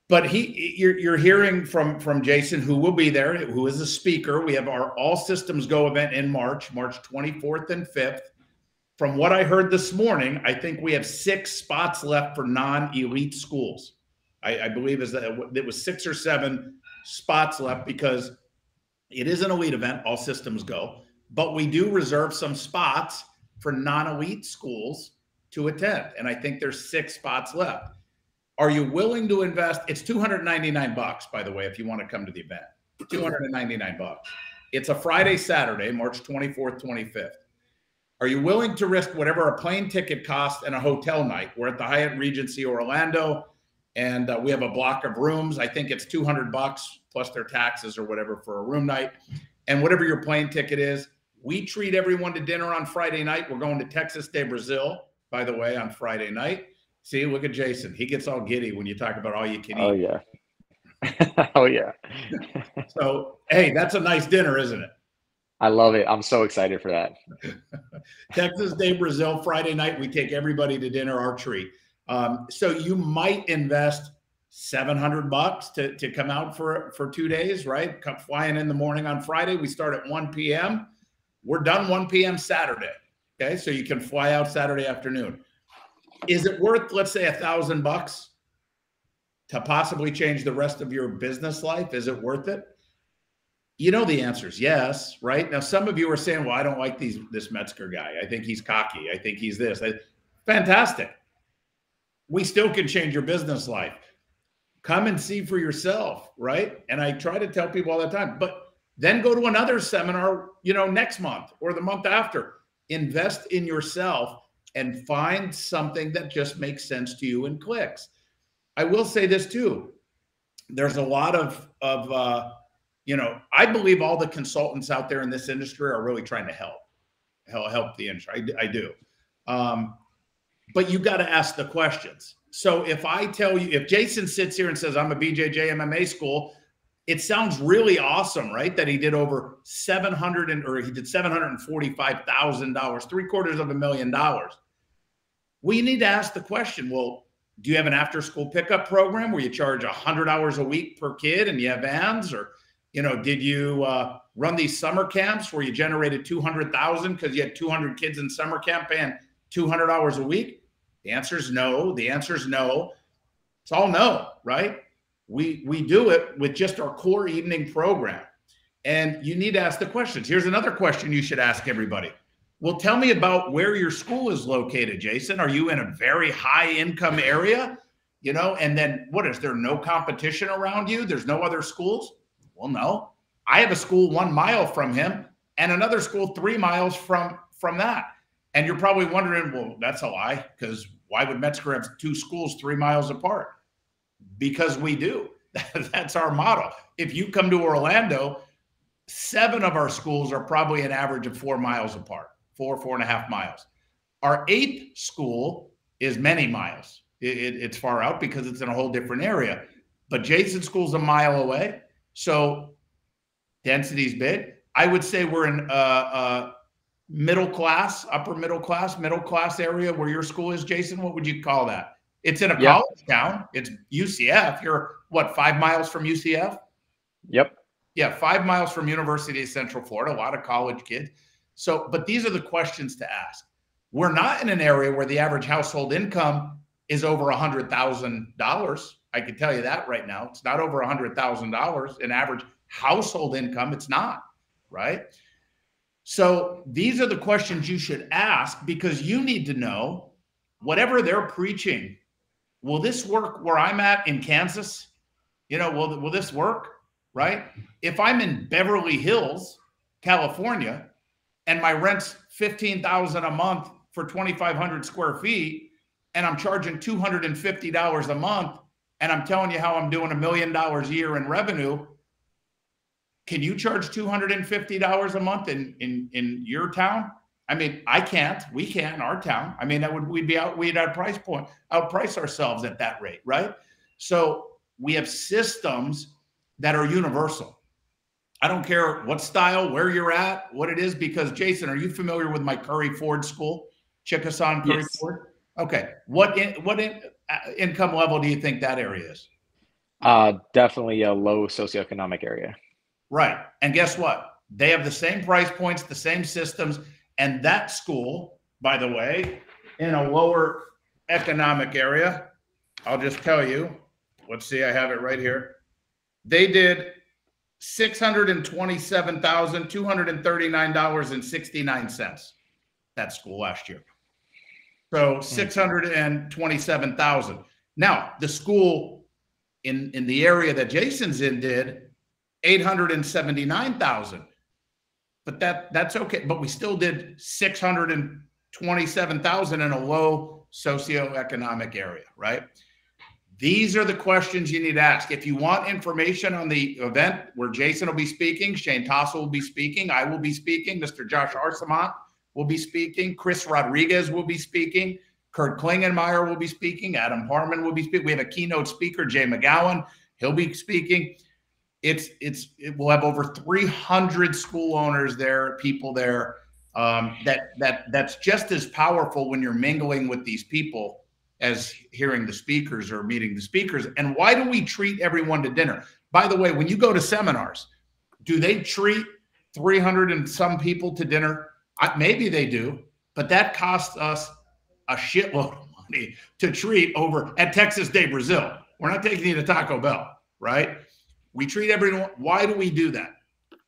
But he, you're, you're hearing from from Jayson, who will be there, who is a speaker. We have our All Systems Go event in March, March 24th and 5th from what I heard this morning, I think we have six spots left for non-elite schools. I, I believe is that it was six or seven spots left because it is an elite event. All systems go, but we do reserve some spots for non-elite schools to attend, and I think there's six spots left. Are you willing to invest? It's 299 bucks, by the way, if you want to come to the event. 299 bucks. It's a Friday, Saturday, March 24th, 25th. Are you willing to risk whatever a plane ticket costs and a hotel night? We're at the Hyatt Regency Orlando, and uh, we have a block of rooms. I think it's 200 bucks plus their taxes or whatever for a room night. And whatever your plane ticket is, we treat everyone to dinner on Friday night. We're going to Texas de Brazil, by the way, on Friday night. See, look at Jayson. He gets all giddy when you talk about all you can oh, eat. Oh yeah. *laughs* oh yeah. so hey, that's a nice dinner, isn't it? I love it. I'm so excited for that. *laughs* Texas de Brazil Friday night. We take everybody to dinner. archery. Um, so you might invest 700 bucks to, to come out for for two days, right? Come flying in the morning on Friday. We start at 1 p.m. We're done 1 p.m. Saturday. Okay, so you can fly out Saturday afternoon. Is it worth, let's say, a thousand bucks to possibly change the rest of your business life? Is it worth it? You know the answer is yes, right? Now, some of you are saying, "Well, I don't like these this Metzger guy. I think he's cocky. I think he's this." Fantastic. We still can change your business life. Come and see for yourself, right? And I try to tell people all the time, but then go to another seminar, you know, next month or the month after. Invest in yourself and find something that just makes sense to you and clicks. I will say this too. There's a lot of of uh, you know, I believe all the consultants out there in this industry are really trying to help, help, help the industry. I, I do. Um, but you got to ask the questions. So if I tell you, if Jayson sits here and says, I'm a BJJ MMA school, it sounds really awesome, right? That he did over 700 and, or he did $745,000, three quarters of a million dollars. You need to ask the question, well, do you have an after school pickup program where you charge 100 hours a week per kid and you have vans or you know, did you uh, run these summer camps where you generated 200,000 because you had 200 kids in summer camp and 200 hours a week? The answer is no. The answer is no. It's all no, right? We we do it with just our core evening program. And you need to ask the questions. Here's another question you should ask everybody. Well, tell me about where your school is located, Jayson. Are you in a very high income area? You know, and then what is there no competition around you? There's no other schools? Well, no. I have a school one mile from him and another school three miles from from that. And you're probably wondering, well, that's a lie because why would Metzger have two schools three miles apart? Because we do. *laughs* that's our model. If you come to Orlando, seven of our schools are probably an average of four miles apart, four, four and a half miles. Our eighth school is many miles. It, it, it's far out because it's in a whole different area. But Jayson's school's a mile away. So density's big. I would say we're in a, a, middle class, upper middle class, middle class area where your school is, Jayson. What would you call that? It's in a yep. college town. It's UCF. You're what five miles from UCF? Yep. Yeah, five miles from University of Central Florida. A lot of college kids. So, but these are the questions to ask. We're not in an area where the average household income is over a hundred thousand dollars. I can tell you that right now. It's not over a $100,000 in average household income. It's not, right? So these are the questions you should ask because you need to know whatever they're preaching. Will this work where I'm at in Kansas? You know, will, will this work? Right? If I'm in Beverly Hills, California, and my rent's 15,000 a month for 2,500 square feet, and I'm charging $250 a month, and I'm telling you how I'm doing a million dollars a year in revenue, can you charge $250 a month in, in, in your town? I mean, I can't. We can't our town. I mean, that would we'd be out. We'd out price point, outprice ourselves at that rate, right? So we have systems that are universal. I don't care what style, where you're at, what it is, because Jayson, are you familiar with my Curry Ford school, Chickasaw Curry yes. Ford? Okay. What in, what in, income level do you think that area is? Uh, definitely a low socioeconomic area. Right. And guess what? They have the same price points, the same systems. And that school, by the way, in a lower economic area, I'll just tell you, let's see, I have it right here. They did $627,239.69 that school last year. So hmm. 627,000. Now, the school in in the area that Jayson's in did 879,000. But that that's okay, but we still did 627,000 in a low socioeconomic area, right? These are the questions you need to ask. If you want information on the event where Jayson will be speaking, Shane Tassoul will be speaking, I will be speaking, Mr. Josh Arsamont will be speaking. Chris Rodriguez will be speaking. Kurt Klingenmeyer will be speaking. Adam Harmon will be speaking. We have a keynote speaker, Jay McGowan. He'll be speaking. It's it's it will have over 300 school owners there, people there. Um, that that that's just as powerful when you're mingling with these people as hearing the speakers or meeting the speakers. And why do we treat everyone to dinner? By the way, when you go to seminars, do they treat 300 and some people to dinner? I, maybe they do, but that costs us a shitload of money to treat over at Texas de Brazil. We're not taking you to Taco Bell, right? We treat everyone. Why do we do that?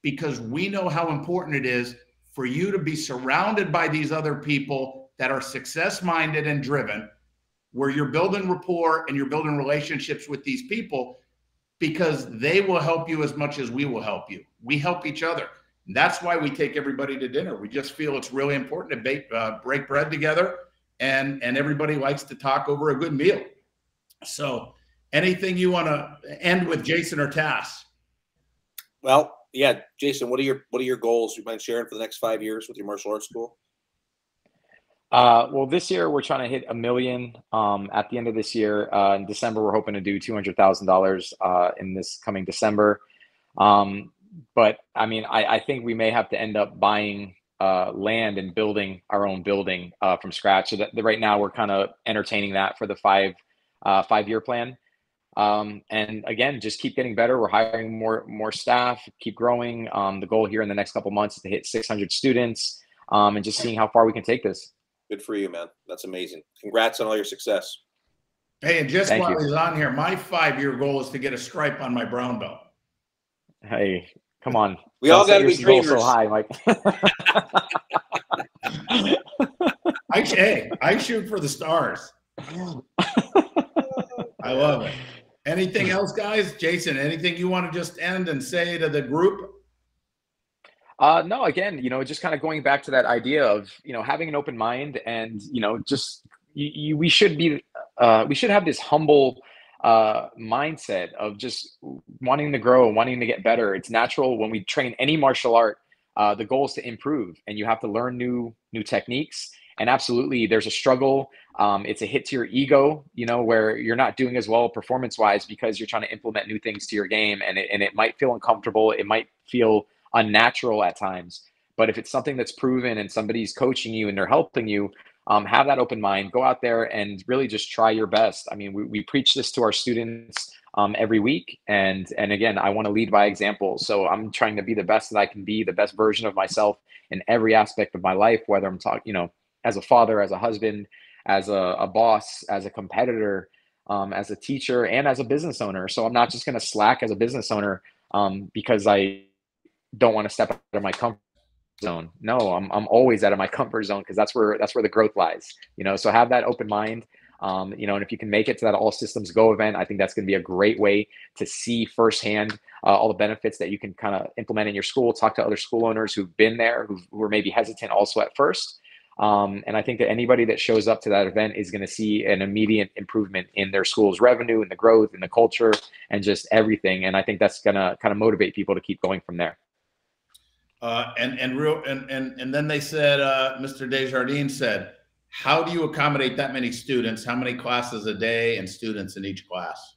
Because we know how important it is for you to be surrounded by these other people that are success minded and driven, where you're building rapport and you're building relationships with these people because they will help you as much as we will help you. We help each other. And that's why we take everybody to dinner. We just feel it's really important to bake, uh, break bread together, and and everybody likes to talk over a good meal. So, anything you want to end with, Jayson or Tass? Well, yeah, Jayson, what are your what are your goals? You mind sharing for the next five years with your martial arts school? Uh, well, this year we're trying to hit a million. Um, at the end of this year, uh, in December, we're hoping to do two hundred thousand uh, dollars in this coming December. Um, but I mean, I, I, think we may have to end up buying uh, land and building our own building uh, from scratch. So that, that right now we're kind of entertaining that for the five uh, five year plan. Um, and again, just keep getting better. We're hiring more more staff, keep growing. Um, the goal here in the next couple months is to hit 600 students, um, and just seeing how far we can take this. Good for you, man. That's amazing. Congrats on all your success. Hey, and just Thank while you. he's on here, my five-year goal is to get a stripe on my brown belt. Hey, come on. We Don't all got to be dreamers. So high, Mike. *laughs* I, hey, I shoot for the stars. I love it. Anything else, guys? Jayson, anything you want to just end and say to the group? Uh, no, again, you know, just kind of going back to that idea of, you know, having an open mind and, you know, just you, you, we should be, uh, we should have this humble uh, mindset of just wanting to grow, wanting to get better. It's natural when we train any martial art. Uh, the goal is to improve, and you have to learn new new techniques. And absolutely, there's a struggle. Um, it's a hit to your ego, you know, where you're not doing as well performance wise because you're trying to implement new things to your game, and it, and it might feel uncomfortable. It might feel unnatural at times. But if it's something that's proven and somebody's coaching you and they're helping you, um, have that open mind. Go out there and really just try your best. I mean, we, we preach this to our students um, every week, and and again, I want to lead by example. So I'm trying to be the best that I can be, the best version of myself in every aspect of my life. Whether I'm talking, you know, as a father, as a husband, as a, a boss, as a competitor, um, as a teacher, and as a business owner. So I'm not just going to slack as a business owner um, because I don't want to step out of my comfort zone. No, I'm I'm always out of my *laughs* comfort zone because that's where that's where the growth lies. You know, so have that open mind. Um, you know, and if you can make it to that all systems go event, I think that's going to be a great way to see firsthand uh, all the benefits that you can kind of implement in your school. Talk to other school owners who've been there, who were maybe hesitant also at first. Um, and I think that anybody that shows up to that event is going to see an immediate improvement in their school's revenue and the growth and the culture and just everything. And I think that's going to kind of motivate people to keep going from there. Uh, and and real and and and then they said, uh, Mr. Desjardins said, "How do you accommodate that many students? How many classes a day and students in each class?"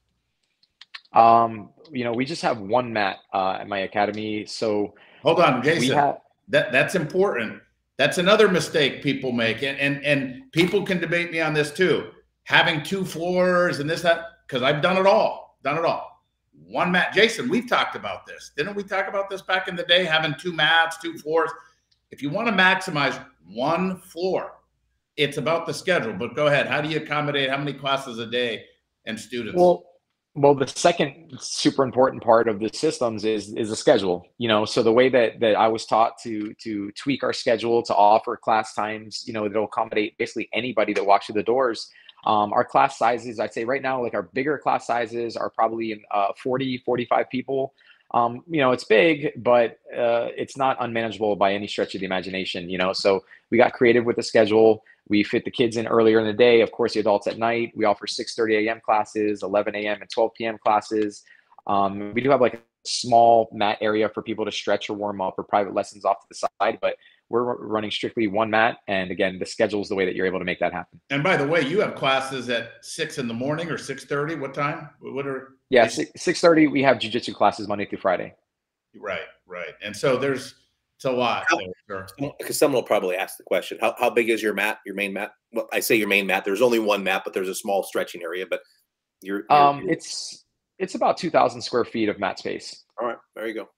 Um, you know, we just have one mat uh, at my academy. So hold on, Jayson. Have, that that's important. That's another mistake people make, and and and people can debate me on this too. Having two floors and this that because I've done it all, done it all one mat. Jayson, we've talked about this. Didn't we talk about this back in the day, having two mats, two floors? If you want to maximize one floor, it's about the schedule. But go ahead. How do you accommodate how many classes a day and students? Well, well, the second super important part of the systems is is the schedule. You know, so the way that that I was taught to to tweak our schedule to offer class times, you know, that'll accommodate basically anybody that walks through the doors um, our class sizes, I'd say right now, like our bigger class sizes are probably in uh, 40, 45 people. Um, you know, it's big, but uh, it's not unmanageable by any stretch of the imagination, you know. So we got creative with the schedule. We fit the kids in earlier in the day, of course, the adults at night. We offer 6:30 a.m. classes, 11 a.m. and 12 p.m. classes. Um, we do have like a small mat area for people to stretch or warm up or private lessons off to the side, but we're running strictly one mat. And again, the schedule is the way that you're able to make that happen. And by the way, you have classes at six in the morning or six thirty. What time? What are? Yeah, six thirty. We have jujitsu classes Monday through Friday. Right, right. And so there's it's a lot. Because someone will probably ask the question: How how big is your mat? Your main mat? Well, I say your main mat. There's only one mat, but there's a small stretching area. But you're, you're um, you're, it's it's about two thousand square feet of mat space. All right, there you go.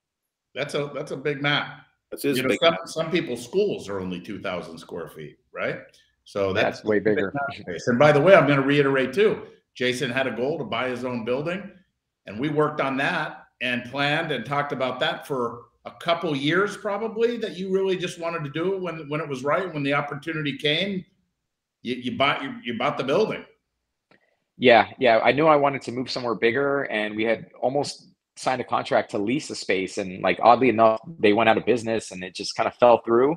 That's a that's a big mat. That's you know, some, some people's schools are only two thousand square feet, right? So that's, that's way bigger. And by the way, I'm going to reiterate too. Jayson had a goal to buy his own building, and we worked on that and planned and talked about that for a couple years probably that you really just wanted to do it when when it was right when the opportunity came you, you bought you, you bought the building yeah yeah i knew i wanted to move somewhere bigger and we had almost signed a contract to lease a space and like oddly enough they went out of business and it just kind of fell through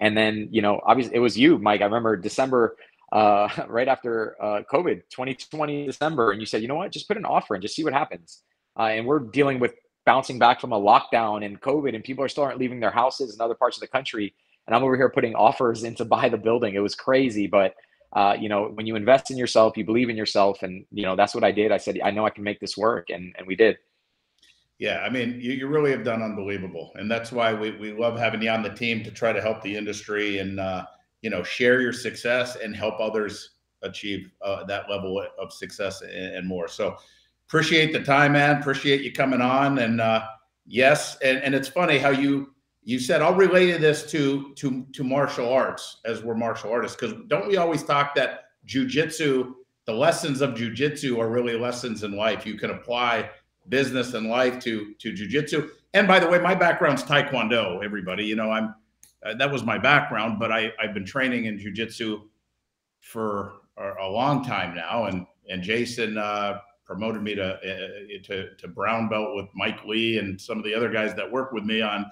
and then you know obviously it was you mike i remember december uh, *laughs* right after uh, covid 2020 december and you said you know what just put an offer and just see what happens uh, and we're dealing with bouncing back from a lockdown and COVID, and people are still aren't leaving their houses in other parts of the country. And I'm over here putting offers in to buy the building. It was crazy, but uh, you know, when you invest in yourself, you believe in yourself, and you know that's what I did. I said, I know I can make this work, and and we did. Yeah, I mean, you, you really have done unbelievable, and that's why we, we love having you on the team to try to help the industry and uh, you know share your success and help others achieve uh, that level of success and, and more. So appreciate the time, man. Appreciate you coming on. And uh, yes, and, and it's funny how you you said I'll relate this to to to martial arts as we're martial artists because don't we always talk that jujitsu, the lessons of jujitsu are really lessons in life. You can apply business and life to to jujitsu. And by the way, my background's taekwondo. Everybody, you know, I'm uh, that was my background, but I I've been training in jujitsu for a, a long time now, and and Jayson. Uh, promoted me to, uh, to to brown belt with Mike Lee and some of the other guys that work with me on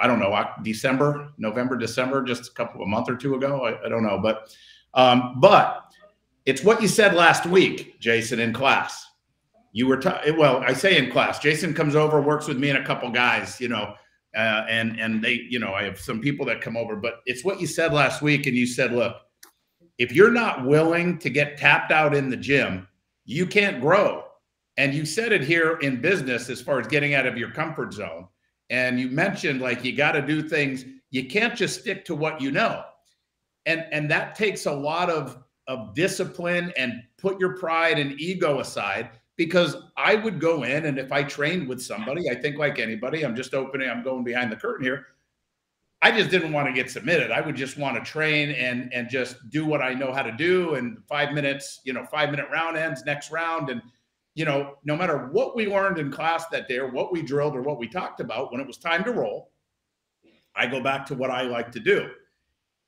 I don't know December, November, December, just a couple of a month or two ago. I, I don't know, but um, but it's what you said last week, Jayson, in class. You were ta- well. I say in class. Jayson comes over, works with me and a couple guys. You know, uh, and and they, you know, I have some people that come over, but it's what you said last week, and you said, look, if you're not willing to get tapped out in the gym you can't grow. And you said it here in business as far as getting out of your comfort zone. And you mentioned like you got to do things, you can't just stick to what you know. And and that takes a lot of of discipline and put your pride and ego aside because I would go in and if I trained with somebody, I think like anybody, I'm just opening, I'm going behind the curtain here. I just didn't want to get submitted. I would just want to train and and just do what I know how to do. And five minutes, you know, five minute round ends, next round. And, you know, no matter what we learned in class that day or what we drilled or what we talked about, when it was time to roll, I go back to what I like to do.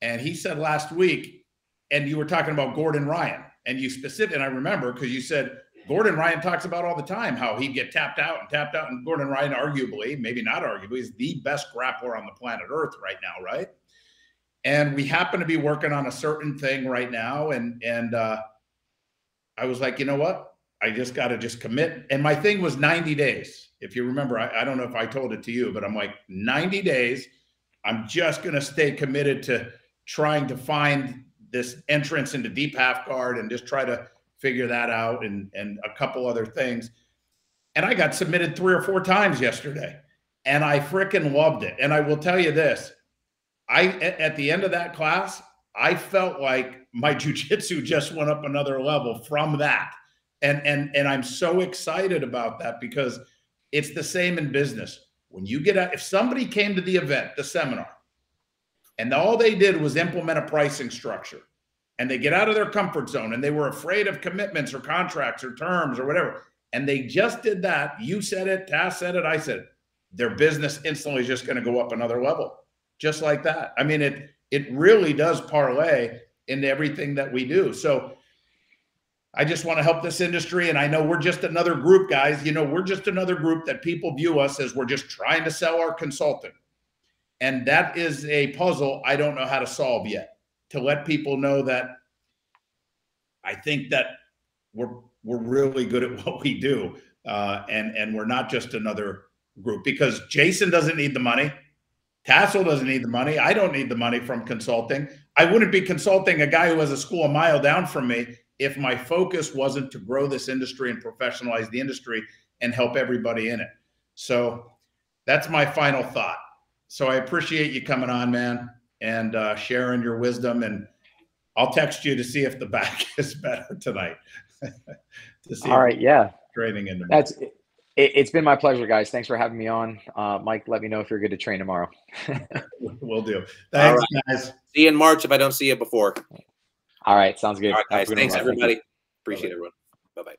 And he said last week, and you were talking about Gordon Ryan, and you specific, and I remember because you said Gordon Ryan talks about all the time how he'd get tapped out and tapped out. And Gordon Ryan, arguably, maybe not arguably, is the best grappler on the planet Earth right now, right? And we happen to be working on a certain thing right now. And and uh, I was like, you know what? I just got to just commit. And my thing was 90 days. If you remember, I, I don't know if I told it to you, but I'm like 90 days. I'm just going to stay committed to trying to find this entrance into deep half guard and just try to figure that out and and a couple other things. And I got submitted three or four times yesterday, and I freaking loved it. And I will tell you this: I at the end of that class, I felt like my *laughs* jujitsu just went up another level from that. And and and I'm so excited about that because it's the same in business. When you get out, if somebody came to the event, the seminar, and all they did was implement a pricing structure and they get out of their comfort zone and they were afraid of commitments or contracts or terms or whatever. And they just did that. You said it, Tass said it, I said it. Their business instantly is just going to go up another level, just like that. I mean, it it really does parlay into everything that we do. So I just want to help this industry. And I know we're just another group, guys. You know, we're just another group that people view us as we're just trying to sell our consulting. And that is a puzzle I don't know how to solve yet to let people know that I think that we're we're really good at *laughs* what we do, uh, and and we're not just another group because Jayson doesn't need the money. Tassoul doesn't need the money. I don't need the money from consulting. I wouldn't be consulting a guy who has a school a mile down from me if my focus wasn't to grow this industry and professionalize the industry and help everybody in it. So that's my final thought. So I appreciate you coming on, man, and uh, sharing your wisdom. And I'll text you to see if the *laughs* back is better tonight. *laughs* to see All right, yeah. Training in That's it, it's been my pleasure, guys. Thanks for having me on. Uh, Mike, let me know if you're good to train tomorrow. *laughs* We'll do. Thanks, right. guys. See you in March if I don't see you before. All right, sounds good. All right, guys. Thanks, everybody. Appreciate Bye-bye. everyone. Bye bye.